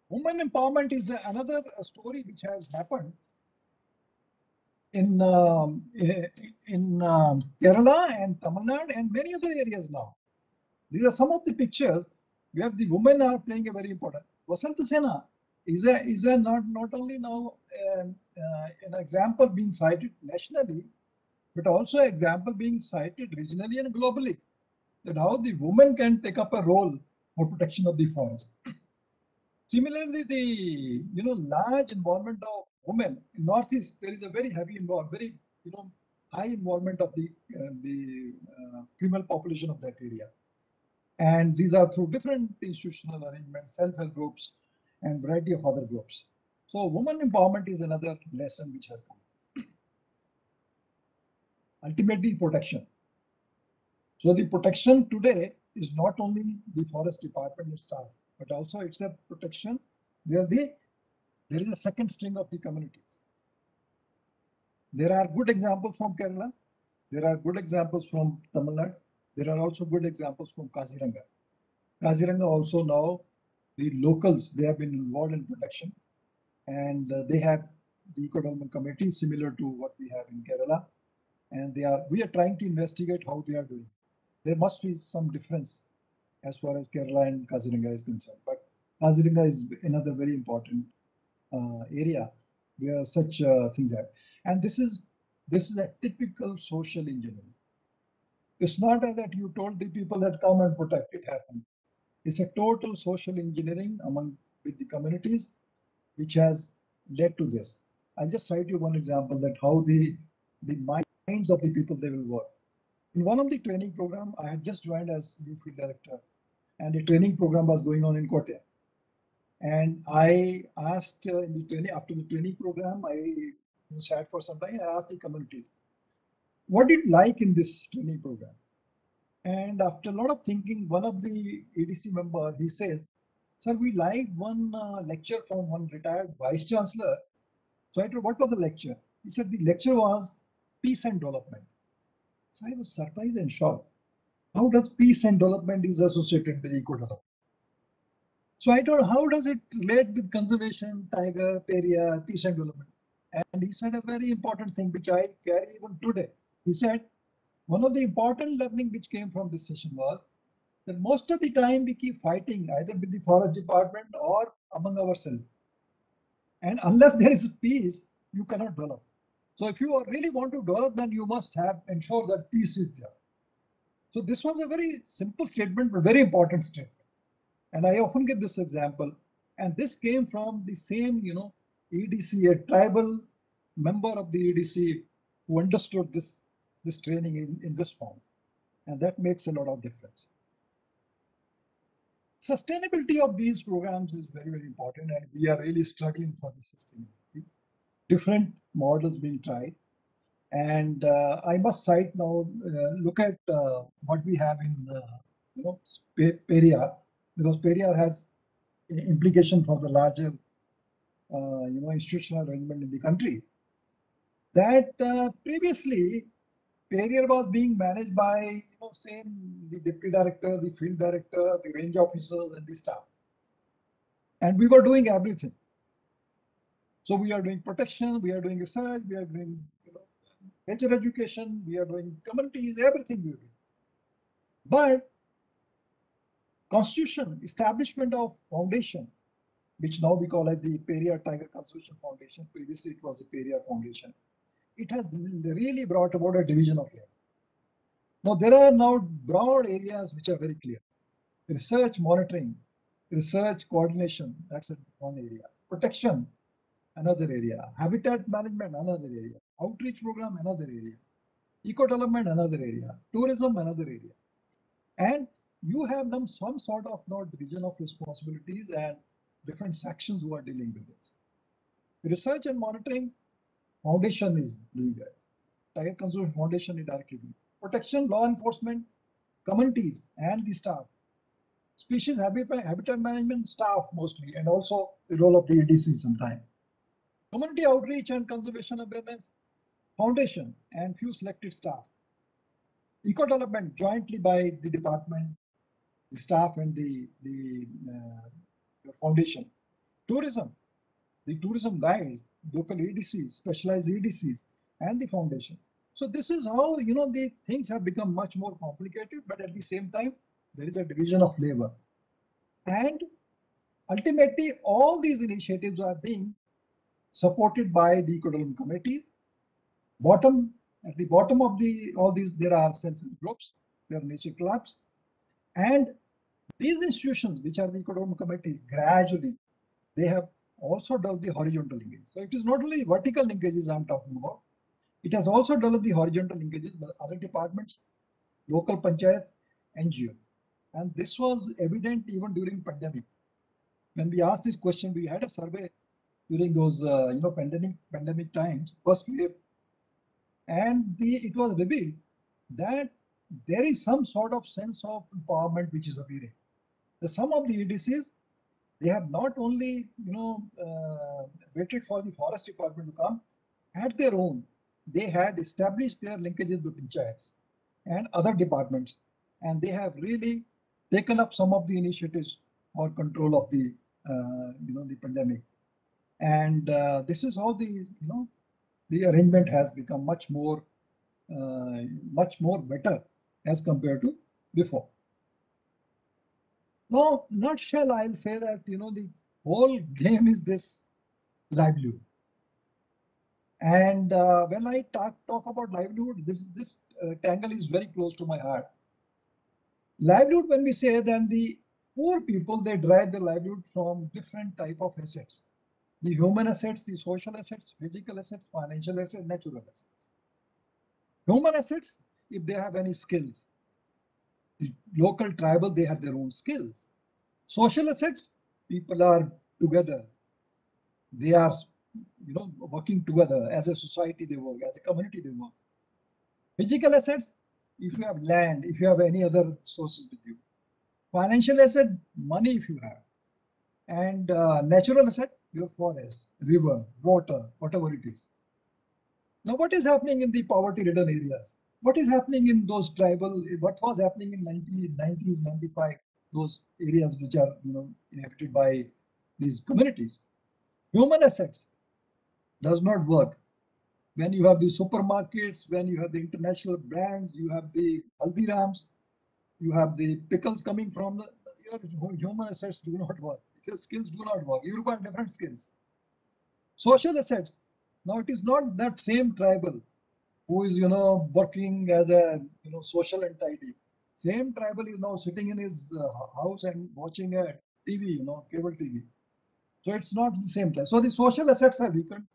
women empowerment is another story which has happened in um, in um, Kerala and Tamil Nadu and many other areas now. These are some of the pictures where the women are playing a very important. Vasanta Sena is a is a not not only now um, uh, an example being cited nationally, but also example being cited regionally and globally. That how the woman can take up a role for protection of the forest. Similarly, the you know large involvement of women in Northeast, there is a very heavy involvement, very you know high involvement of the uh, the uh, female population of that area. And these are through different institutional arrangements, self-help groups, and variety of other groups. So women empowerment is another lesson which has come. Ultimately, protection. So the protection today is not only the forest department staff, but also it's a protection where the there is a second string of the communities. There are good examples from Kerala. There are good examples from Tamil Nadu. There are also good examples from Kaziranga. Kaziranga also now, the locals, they have been involved in protection and uh, they have the eco-development committee similar to what we have in Kerala. and they are we are trying to investigate how they are doing. There must be some difference as far as Kerala and Kaziranga is concerned, but Kaziranga is another very important area where such uh, things are. And this is this is a typical social engineering. It's not that you told the people that come and protect. It happened. It's a total social engineering among with the communities, which has led to this. I'll just cite you one example that how the the minds of the people they will work. In one of the training program, I had just joined as new field director, and the training program was going on in Kotte. And I asked uh, in the training after the training program, I sat for some time. I asked the community, what did like in this training program? And after a lot of thinking, one of the ADC member he says, "Sir, we liked one uh, lecture from one retired vice chancellor." So I told, "What was the lecture?" He said, "The lecture was peace and development." So I was surprised and shocked. How does peace and development is associated with eco development? So I told, how does it relate with conservation, tiger, periyar, peace and development? And he said a very important thing which I carry even today. He said, one of the important learning which came from this session was that most of the time we keep fighting either with the forest department or among ourselves. And unless there is peace, you cannot develop. So if you really want to develop, then you must have ensure that peace is there. So this was a very simple statement, but very important statement. And I often give this example. And this came from the same, you know, EDC, a tribal member of the EDC who understood this, this training in, in this form. And that makes a lot of difference. Sustainability of these programs is very, very important. And we are really struggling for the sustainability. Different models being tried. And uh, I must cite now, uh, look at uh, what we have in, you know, Periyar, because Periyar has implication for the larger, uh, you know, institutional arrangement in the country. That uh, previously Periyar was being managed by, you know, same the deputy director, the field director, the range officers, and the staff. And we were doing everything. So we are doing protection, we are doing research, we are doing you know, nature education, we are doing communities, everything we do. But constitution, establishment of foundation, which now we call as the Periyar Tiger Conservation Foundation. Previously, it was the Periyar Foundation. It has really brought about a division of labor. Now, there are now broad areas which are very clear. Research monitoring, research coordination, that's one area. Protection, another area. Habitat management, another area. Outreach program, another area. Eco development, another area. Tourism, another area. And you have some, some sort of now division of responsibilities and different sections who are dealing with this. Research and monitoring foundation is doing that. Tiger Conservation Foundation is directly doing protection, law enforcement, communities, and the staff. Species habitat, management staff mostly, and also the role of the EDC sometimes. Community outreach and conservation awareness, foundation, and few selected staff. Eco development jointly by the department, the staff, and the, the, uh, foundation. Tourism, the tourism guides, local EDCs, specialized EDCs, and the foundation. So this is how, you know, the things have become much more complicated, but at the same time, there is a division of labor. And ultimately, all these initiatives are being supported by the eco-development committees. Bottom, at the bottom of the all these, there are self-help groups, there are nature clubs, and these institutions, which are the eco-development committees, gradually, they have also developed the horizontal linkage. So it is not only vertical linkages I'm talking about, it has also developed the horizontal linkages with other departments, local panchayat, NGO. And this was evident even during pandemic. When we asked this question, we had a survey during those uh, you know pandemic pandemic times, first wave, and the, it was revealed that there is some sort of sense of empowerment which is appearing. The some of the EDCs, they have not only you know uh, waited for the forest department to come at their own, they had established their linkages with panchayats and other departments, and they have really taken up some of the initiatives for control of the uh, you know the pandemic. And uh, this is how the you know the arrangement has become much more uh, much more better as compared to before. Now, nutshell, I'll say that you know the whole game is this livelihood. And uh, when I talk talk about livelihood, this this uh, tangle is very close to my heart. Livelihood, when we say, then the poor people they derive their livelihood from different type of assets: the human assets, the social assets, physical assets, financial assets, natural assets. Human assets, if they have any skills, local tribal they have their own skills. Social assets, people are together. They are you know, working together as a society they work, as a community they work. Physical assets, if you have land, if you have any other sources with you. Financial asset, money if you have. And uh, natural asset, your forest, river, water, whatever it is. Now, what is happening in the poverty-ridden areas? What is happening in those tribal, what was happening in 1990s, 95, those areas which are, you know, inhabited by these communities? Human assets, does not work. When you have the supermarkets, when you have the international brands, you have the Haldirams, you have the pickles coming from the your human assets do not work. Your skills do not work. You require different skills. Social assets. Now it is not that same tribal who is you know working as a you know social entity. Same tribal is now sitting in his uh, house and watching a TV, you know, cable TV. So it's not the same time. So the social assets are weakened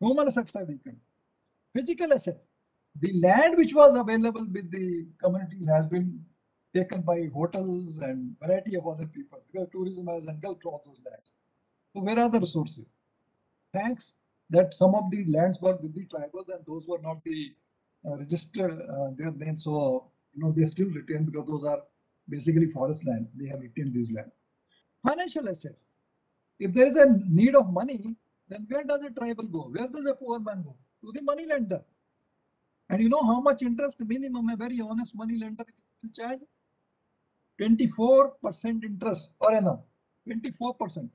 human assets are weakened. Physical asset, the land which was available with the communities has been taken by hotels and variety of other people because tourism has engulfed all those lands. So where are the resources? Thanks that some of the lands were with the tribals and those were not the uh, registered uh, their names. So you know they still retain because those are basically forest land. They have retained these land. Financial assets. If there is a need of money, then where does a tribal go? Where does a poor man go? To the money lender. And you know how much interest minimum a very honest money lender will charge? 24% interest per annum. 24%.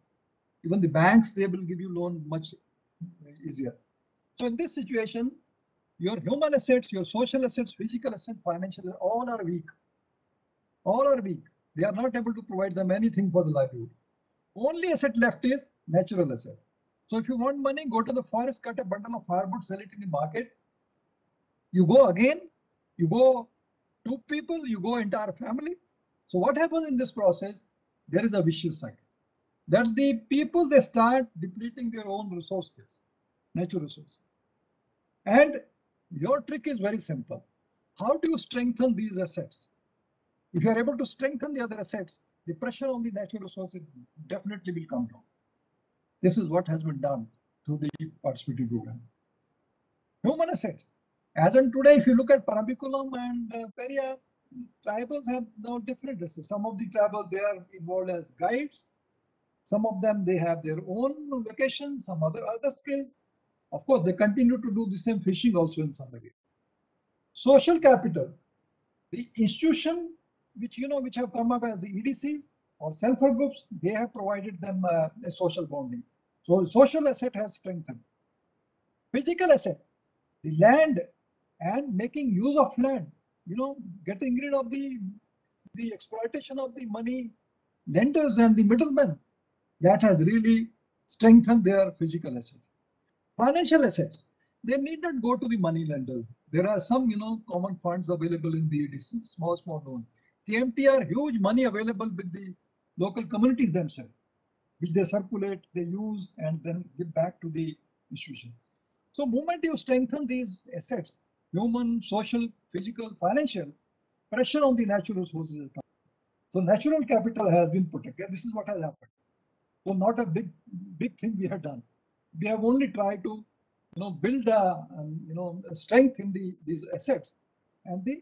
Even the banks, they will give you loan much easier. So in this situation, your human assets, your social assets, physical assets, financial, all are weak. All are weak. They are not able to provide them anything for the livelihood. Only asset left is natural asset. So if you want money, go to the forest, cut a bundle of firewood, sell it in the market. You go again, you go two people, you go entire family. So what happens in this process? There is a vicious cycle. That the people they start depleting their own resources, natural resources. And your trick is very simple. How do you strengthen these assets? If you are able to strengthen the other assets, the pressure on the natural resources definitely will come down. This is what has been done through the participative program. Human assets. As on today, if you look at Parambikulam and uh, Periyar, tribals have now different dresses. Some of the tribals, they are involved as guides. Some of them, they have their own vacation, some other other skills. Of course, they continue to do the same fishing also in some area. Social capital, the institution which you know which have come up as the EDCs or self-help groups, they have provided them uh, a social bonding. So social asset has strengthened. Physical asset, the land and making use of land, you know, getting rid of the, the exploitation of the money lenders and the middlemen, that has really strengthened their physical assets. Financial assets, they need not go to the money lenders. There are some, you know, common funds available in the EDC, small, small loan. KMTR, huge money available with the local communities themselves which they circulate, they use, and then give back to the institution. So moment you strengthen these assets, human, social, physical, financial, pressure on the natural resources. So natural capital has been protected. This is what has happened. So not a big, big thing we have done. We have only tried to, you know, build a, um, you know, a strength in the these assets, and the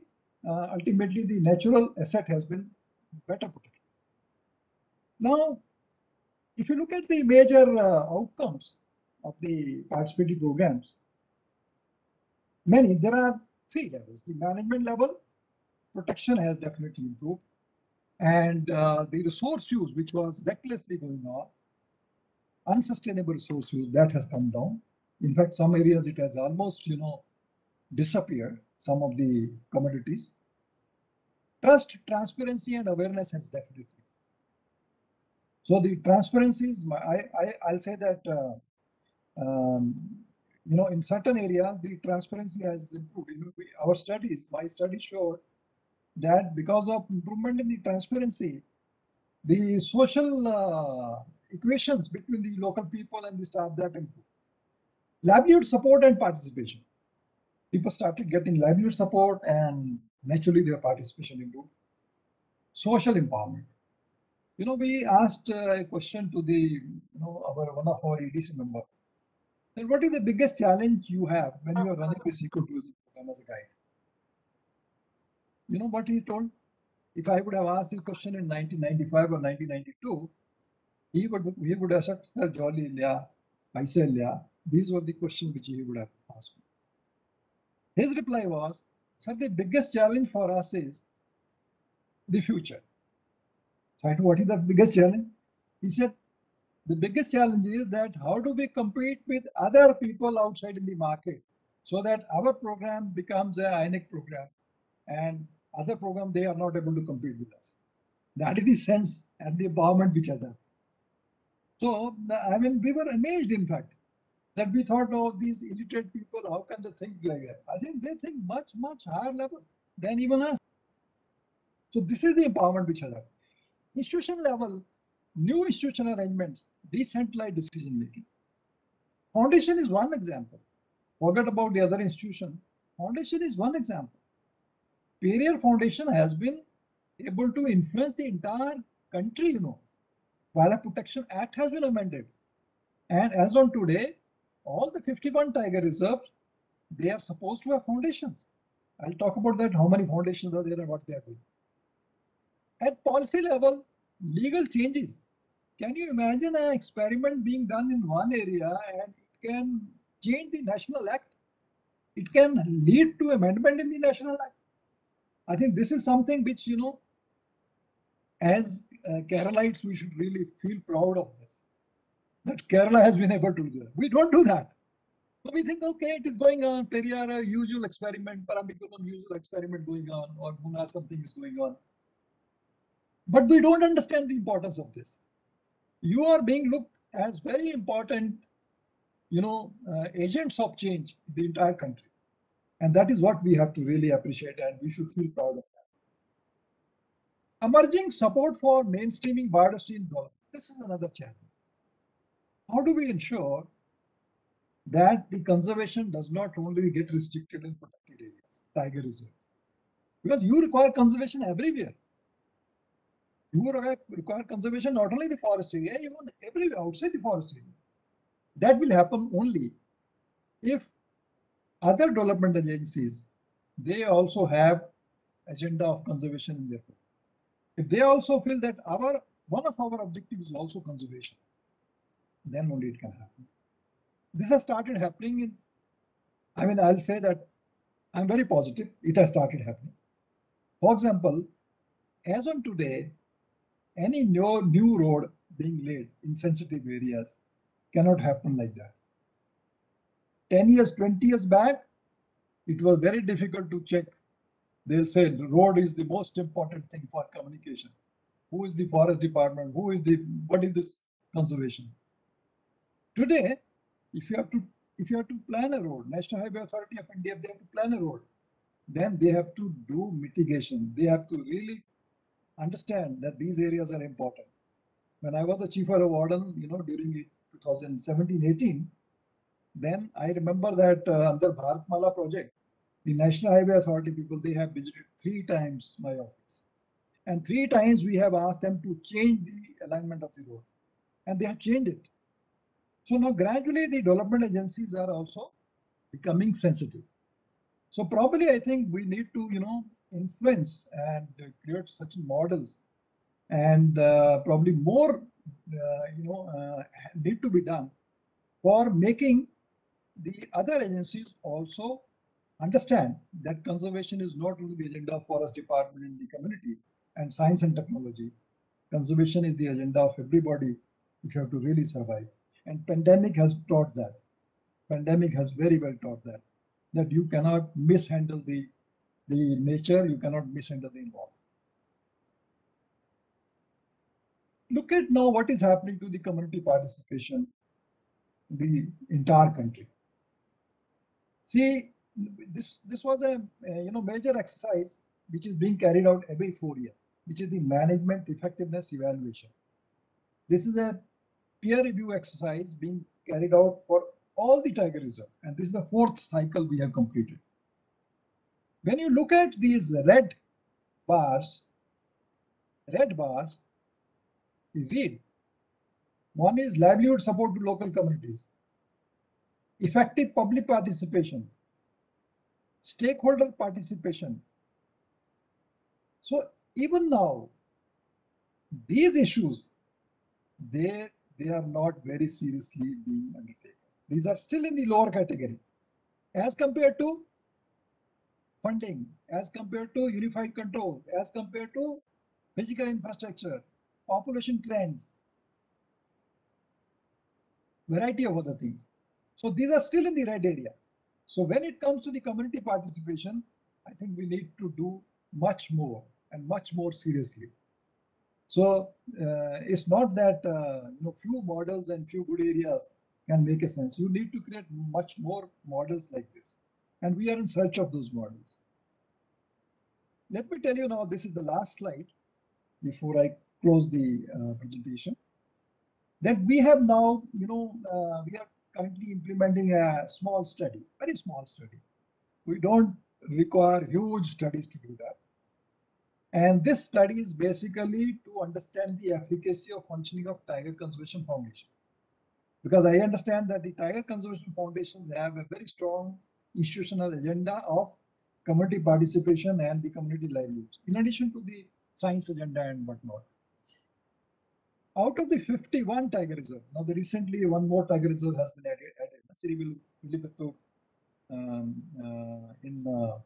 uh, ultimately the natural asset has been better protected. Now, if you look at the major uh, outcomes of the participating programs, many, there are three levels. The management level, protection has definitely improved. And uh, the resource use, which was recklessly going on, unsustainable resource use, that has come down. In fact, some areas it has almost, you know, disappeared, some of the commodities. Trust, transparency, and awareness has definitely. So the transparency is, my, I, I, I'll say that, uh, um, you know, in certain areas, the transparency has improved. You know, our studies, my studies showed that because of improvement in the transparency, the social uh, equations between the local people and the staff that improved. Livelihood support and participation. People started getting livelihood support and naturally their participation improved. Social empowerment. You know, we asked uh, a question to the, you know, our one of our EDC member. Then what is the biggest challenge you have when you are running this eco-tourism program as a guide? You know what he told? If I would have asked this question in 1995 or 1992, he would he would have said, Sir, jolly. These were the questions which he would have asked me. His reply was, Sir, the biggest challenge for us is the future. So I what is the biggest challenge? He said, the biggest challenge is that how do we compete with other people outside in the market so that our program becomes a INEC program and other program they are not able to compete with us. That is the sense and the empowerment which has happened. So I mean, we were amazed, in fact, that we thought, oh, these illiterate people, how can they think like that? I think they think much, much higher level than even us. So this is the empowerment which has happened. Institution level, new institution arrangements, decentralized decision making. Foundation is one example. Forget about the other institution. Foundation is one example. Periyar Foundation has been able to influence the entire country, you know. Wildlife Protection Act has been amended. And as on today, all the 51 tiger reserves, they are supposed to have foundations. I'll talk about that, how many foundations are there and what they are doing. At policy level, legal changes. Can you imagine an experiment being done in one area and it can change the national act? It can lead to amendment in the national act. I think this is something which, you know, as uh, Keralites, we should really feel proud of this. That Kerala has been able to do that. We don't do that. So we think, okay, it is going on. Periyar, a usual experiment, Parambikulam, usual experiment going on, or Munnar, something is going on. But we don't understand the importance of this. You are being looked as very important, you know, uh, agents of change the entire country. And that is what we have to really appreciate and we should feel proud of that. Emerging support for mainstreaming biodiversity in development. This is another challenge. How do we ensure that the conservation does not only get restricted in protected areas, tiger reserve? Because you require conservation everywhere. You require conservation not only the forest area, even everywhere outside the forest area. That will happen only if other development agencies, they also have agenda of conservation in their program. If they also feel that our one of our objectives is also conservation, then only it can happen. This has started happening in, I mean, I'll say that I'm very positive it has started happening. For example, as on today, any new, new road being laid in sensitive areas cannot happen like that. 10 years, 20 years back, it was very difficult to check. They'll say road is the most important thing for communication. Who is the forest department? Who is the, what is this conservation? Today, if you have to, if you have to plan a road, National Highway Authority of India, if they have to plan a road, then they have to do mitigation. They have to really understand that these areas are important. When I was the chief of warden, you know, during 2017-18, then I remember that uh, under Bharatmala project, the National Highway Authority people, they have visited three times my office. And three times we have asked them to change the alignment of the road. And they have changed it. So now gradually the development agencies are also becoming sensitive. So probably I think we need to, you know, influence and create such models and uh, probably more, uh, you know, uh, need to be done for making the other agencies also understand that conservation is not only the agenda of forest department in the community and science and technology. Conservation is the agenda of everybody if you have to really survive. And pandemic has taught that. Pandemic has very well taught that. that you cannot mishandle the, the nature, you cannot mishandle the environment. Look at now what is happening to the community participation the entire country. See, this this was a you know major exercise which is being carried out every four years, which is the management effectiveness evaluation. This is a peer review exercise being carried out for all the tiger reserve, and this is the fourth cycle we have completed. When you look at these red bars, red bars, you read one is livelihood support to local communities, effective public participation, stakeholder participation. So even now, these issues, they, they are not very seriously being undertaken. These are still in the lower category as compared to funding, as compared to unified control, as compared to physical infrastructure, population trends, variety of other things. So these are still in the red area. So when it comes to the community participation, I think we need to do much more and much more seriously. So uh, it's not that uh, you know few models and few good areas can make a sense. You need to create much more models like this, and we are in search of those models. Let me tell you now. This is the last slide before I close the uh, presentation. That we have now, you know, uh, we are currently implementing a small study, very small study. We don't require huge studies to do that. And this study is basically to understand the efficacy of functioning of Tiger Conservation Foundation. Because I understand that the Tiger Conservation Foundations have a very strong institutional agenda of community participation and the community livelihoods, in addition to the science agenda and whatnot out of the 51 tiger reserve, now the recently one more tiger reserve has been added, added Siri Vilipattu um, uh, in uh,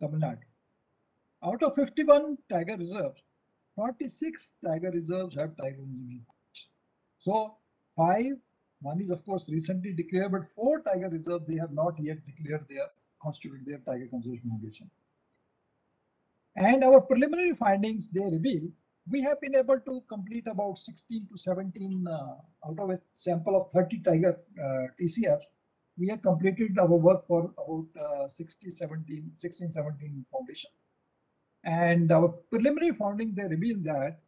Tamil Nadu. Out of 51 tiger reserves, 46 tiger reserves have tiger conservation. So five, one is of course recently declared, but four tiger reserves they have not yet declared their constituted their tiger conservation foundation. And our preliminary findings they reveal we have been able to complete about 16 to 17 uh, out of a sample of 30 tiger uh. We have completed our work for about uh, 60, 17, 16, 17 foundation. And our preliminary finding, they reveal that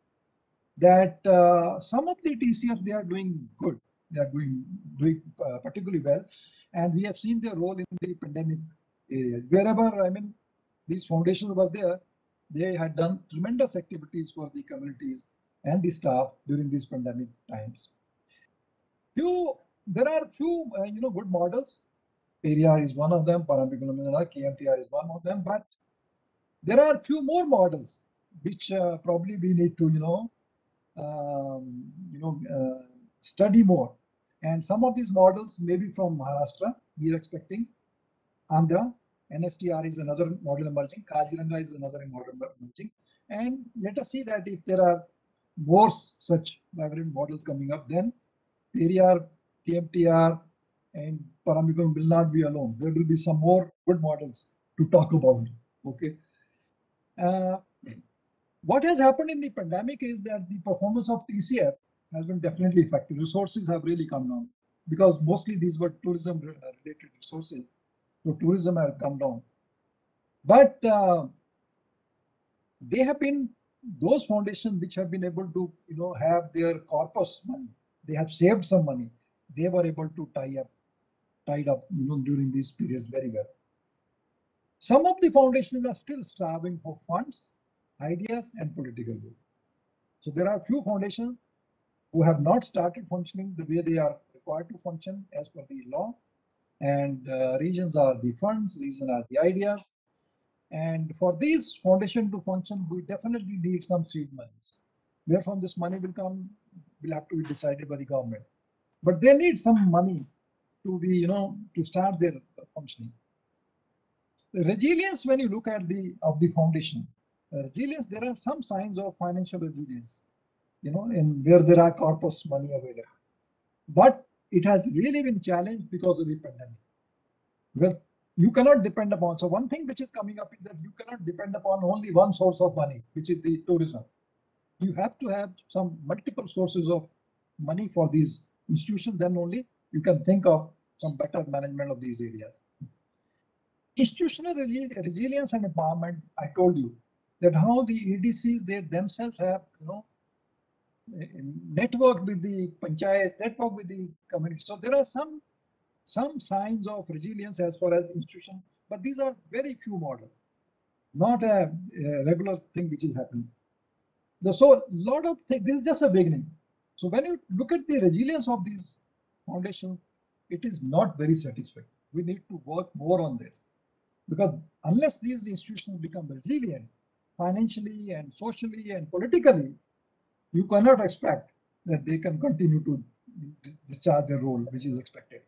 that uh, some of the TCFs, they are doing good. They are doing, doing uh, particularly well. And we have seen their role in the pandemic area. Wherever, I mean, these foundations were there, they had done tremendous activities for the communities and the staff during these pandemic times. Few, there are few, uh, you know, good models. Periyar is one of them, Parambikulam KMTR is one of them, but there are few more models which uh, probably we need to, you know, um, you know, uh, study more. And some of these models may be from Maharashtra, we are expecting, Andhra, NSTR is another model emerging, Kaziranga is another model emerging. And let us see that if there are more such vibrant models coming up, then Periyar, KMTR, and Parambikulam will not be alone. There will be some more good models to talk about. Okay. Uh, what has happened in the pandemic is that the performance of TCF has been definitely affected. Resources have really come down because mostly these were tourism related resources so tourism has come down. But uh, they have been those foundations which have been able to, you know, have their corpus money. They have saved some money. They were able to tie up, tied up, you know, during these periods very well. Some of the foundations are still starving for funds, ideas, and political will. So there are few foundations who have not started functioning the way they are required to function as per the law and uh, regions are the funds, regions are the ideas. And for these foundation to function, we definitely need some seed monies. Where from this money will come will have to be decided by the government. But they need some money to be, you know, to start their functioning. Resilience, when you look at the of the foundation, uh, resilience, there are some signs of financial resilience, you know, in where there are corpus money available. But it has really been challenged because of the pandemic. Well, you cannot depend upon. So one thing which is coming up is that you cannot depend upon only one source of money, which is the tourism. You have to have some multiple sources of money for these institutions. Then only you can think of some better management of these areas. Institutional resi- resilience and empowerment. I told you that how the EDCs they themselves have you know network with the panchayat, network with the community. So there are some some signs of resilience as far as institution, but these are very few model, not a, a regular thing which is happening. So lot of things, this is just a beginning. So when you look at the resilience of these foundations, it is not very satisfactory. We need to work more on this because unless these institutions become resilient financially and socially and politically, you cannot expect that they can continue to discharge their role, which is expected.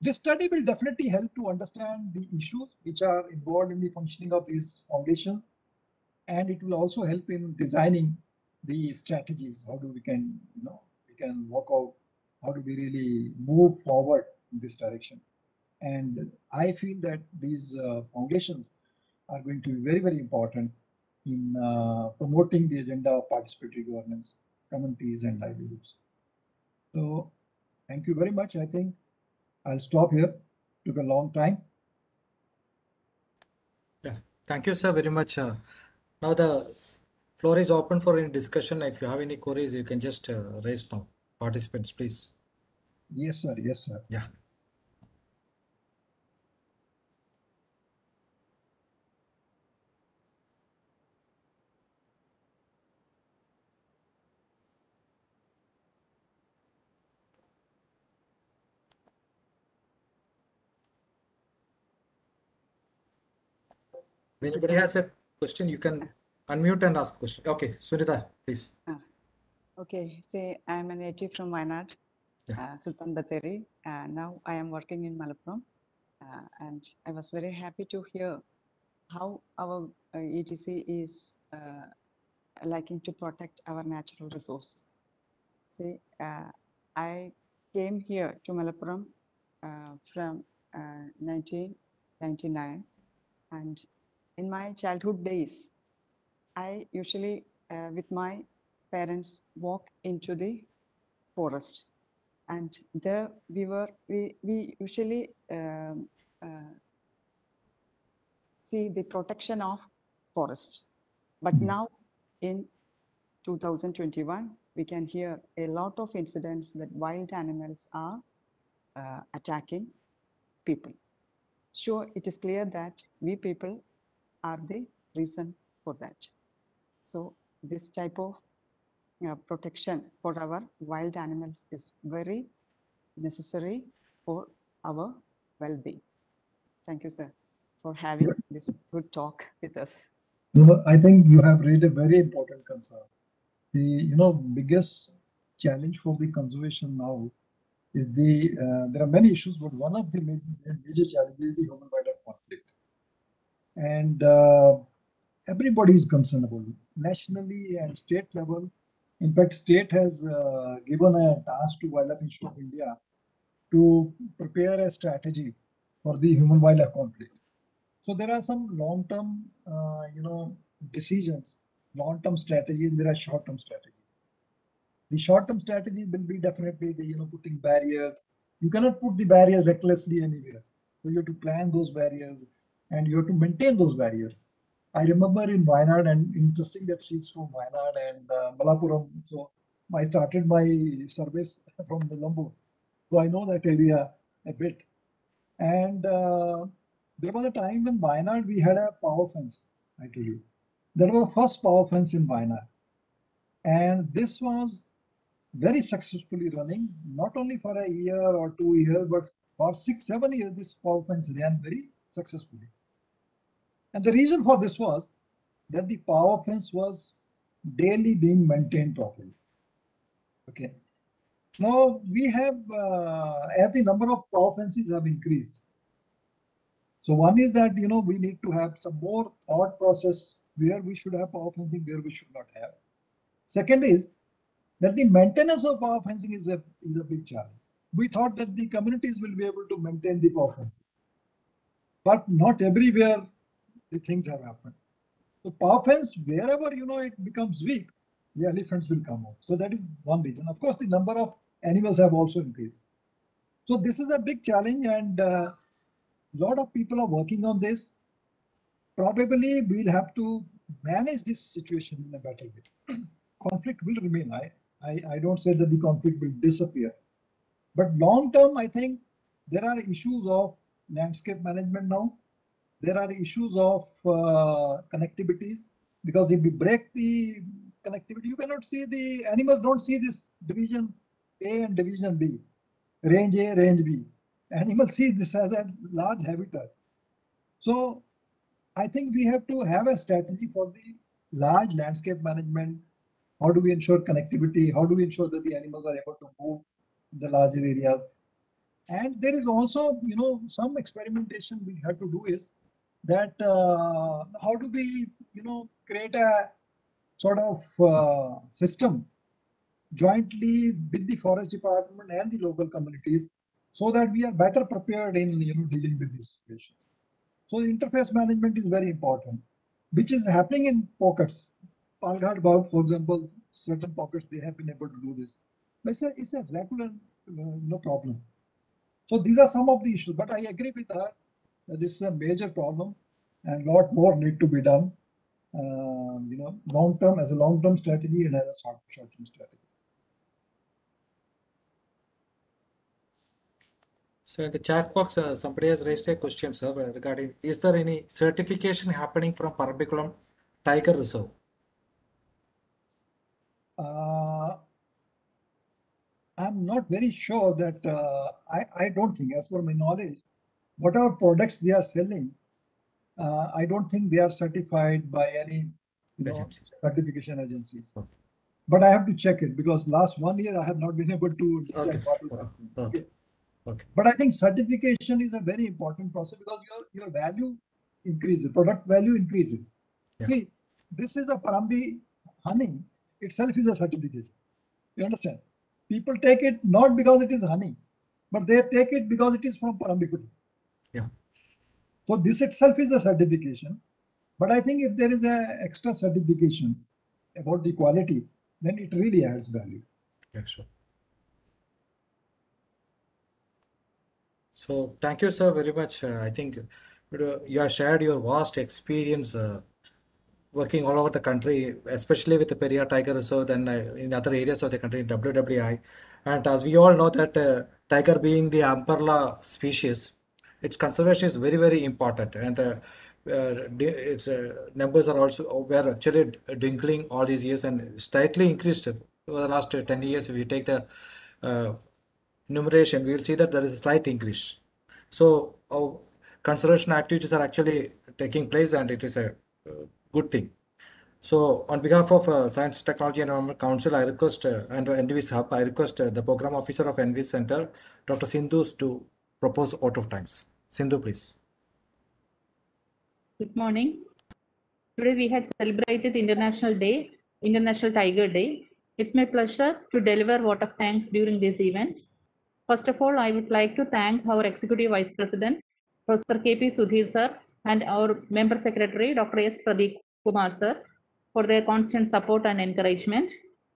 This study will definitely help to understand the issues which are involved in the functioning of these foundations, and it will also help in designing the strategies. How do we can, you know, we can work out how do we really move forward in this direction. And I feel that these uh, foundations are going to be very, very important in uh, promoting the agenda of participatory governance, communities, and livelihoods. So, thank you very much. I think I'll stop here. Took a long time. Yeah, thank you, sir, very much. Uh, now the floor is open for any discussion. If you have any queries, you can just uh, raise now. Participants, please. Yes, sir. Yes, sir. Yeah. If anybody has a question, you can unmute and ask question. Okay, Sunita, please. Okay, say I'm a native from Wayanad, Yeah. uh, Sultan Bathery. Uh, now I am working in Malappuram, uh, and I was very happy to hear how our uh, EDC is uh, liking to protect our natural resource. See, uh, I came here to Malappuram uh, from uh, 1999, and in my childhood days, I usually, uh, with my parents, walk into the forest, and there we were. We we usually um, uh, see the protection of forest, but Mhm. now in 2021, we can hear a lot of incidents that wild animals are uh, attacking people. Sure, it is clear that we people are the reason for that. So this type of protection for our wild animals is very necessary for our well-being. Thank you, sir, for having this good talk with us. Know, I think you have raised a very important concern. The you know biggest challenge for the conservation now is the uh, there are many issues, but one of the major, major challenges is the human and uh, everybody is concerned about it, nationally and state level. In fact, state has uh, given a task to Wildlife Institute of India to prepare a strategy for the human wildlife conflict. So there are some long-term, uh, you know, decisions, long-term strategies. There are short-term strategies. The short-term strategy will be definitely the, you know, putting barriers. You cannot put the barriers recklessly anywhere. So you have to plan those barriers, and you have to maintain those barriers. I remember in Wayanad, and interesting that she's from Wayanad and uh, Malappuram. So I started my service from Colombo, so I know that area a bit. And uh, there was a time when Wayanad we had a power fence. I tell you, that was the first power fence in Wayanad, and this was very successfully running. Not only for a year or two years, but for six, seven years, this power fence ran very successfully. And the reason for this was that the power fence was daily being maintained properly. Okay. Now we have, uh, as the number of power fences have increased. So one is that, you know, we need to have some more thought process where we should have power fencing, where we should not have. Second is that the maintenance of power fencing is a, is a big challenge. We thought that the communities will be able to maintain the power fences. but not everywhere things have happened. So power fence, wherever you know it becomes weak, the elephants will come out. So that is one reason. Of course, the number of animals have also increased. So this is a big challenge, and a lot of people are working on this. Probably we'll have to manage this situation in a better way. conflict will remain. I, I, I don't say that the conflict will disappear. But long term, I think there are issues of landscape management now. There are issues of uh, connectivities because if we break the connectivity, you cannot see the animals don't see this division A and division B, range A, range B. Animals see this as a large habitat. So I think we have to have a strategy for the large landscape management. How do we ensure connectivity? How do we ensure that the animals are able to move the larger areas? And there is also, you know, some experimentation we have to do is that uh, how do we, you know, create a sort of uh, system jointly with the forest department and the local communities so that we are better prepared in, you know, dealing with these situations. So the interface management is very important, which is happening in pockets. Palghat Bagh, for example, certain pockets they have been able to do this. But it's a, it's a regular uh, no problem. So these are some of the issues, but I agree with that. This is a major problem, and a lot more need to be done. Um, you know, long term as a long term strategy and as a short short term strategy. So in the chat box, uh, somebody has raised a question, sir, regarding is there any certification happening from Parambikulam Tiger Reserve? Uh, I'm not very sure that uh, I, I don't think, as per my knowledge, whatever products they are selling, uh, I don't think they are certified by any know, certification agencies. Okay. But I have to check it because last one year I have not been able to Okay, happening. Okay. Okay. But I think certification is a very important process because your your value increases, product value increases. Yeah. See, this is a Parambi honey itself is a certification. You understand? People take it not because it is honey, but they take it because it is from Parambikulam. Yeah. So this itself is a certification. But I think if there is a extra certification about the quality, then it really adds value. Yeah, sure. So thank you, sir, very much. Uh, I think you have shared your vast experience uh, working all over the country, especially with the Periyar Tiger Reserve and uh, in other areas of the country in WWF. And as we all know that uh, tiger being the umbrella species, its conservation is very, very important. And uh, uh, its uh, numbers are also were actually dwindling all these years and slightly increased over the last uh, 10 years. If you take the uh, numeration, we will see that there is a slight increase. So uh, conservation activities are actually taking place and it is a uh, good thing. So on behalf of uh, Science, Technology and Environment Council, I request uh, and ENVIS Hub, I request uh, the Program Officer of ENVIS Center, Dr. Sindhu, to propose out of thanks. Sindhu, please. Good morning. Today we had celebrated International Day, International Tiger Day. It's my pleasure to deliver vote of thanks during this event. First of all, I would like to thank our Executive Vice President, Professor K.P. Sudheer sir, and our Member Secretary, Dr. S. Pradeep Kumar sir, for their constant support and encouragement.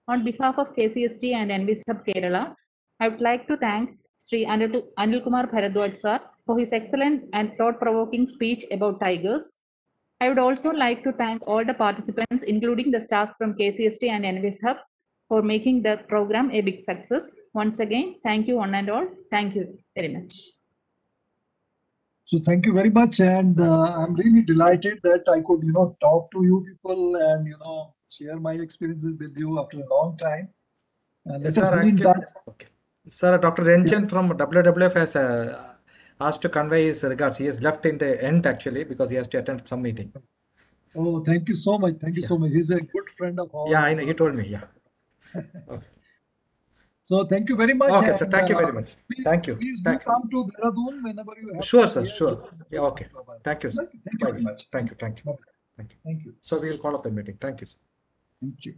On behalf of KSCSTE and ENVIS Hub Kerala, I would like to thank Sri Anil, Anil Kumar Bharadwaj sir for his excellent and thought-provoking speech about tigers. I would also like to thank all the participants, including the staff from KSCSTE and ENVIS Hub, for making the program a big success. Once again, thank you one and all. Thank you very much. So thank you very much, and uh, I'm really delighted that I could, you know, talk to you people and you know share my experiences with you after a long time. And Yes, us sir. be in actually- touch. Okay. Sir, Dr. Renchen from WWF has uh, asked to convey his regards. He has left in the end actually because he has to attend some meeting. Oh, thank you so much. Thank you Yeah. so much. He's a good friend of ours. Yeah, I know. He told me. Yeah. So thank you very much. Okay, sir. Thank you uh, very much. Please, Thank you. Please do Thank you. come to Dehradun whenever you have. Sure, sir. Sure. Yeah, okay. Thank you, sir. Thank you very Bye. much. Thank you. Thank you. Thank you. So we will call off the meeting. Thank you, sir. Thank you.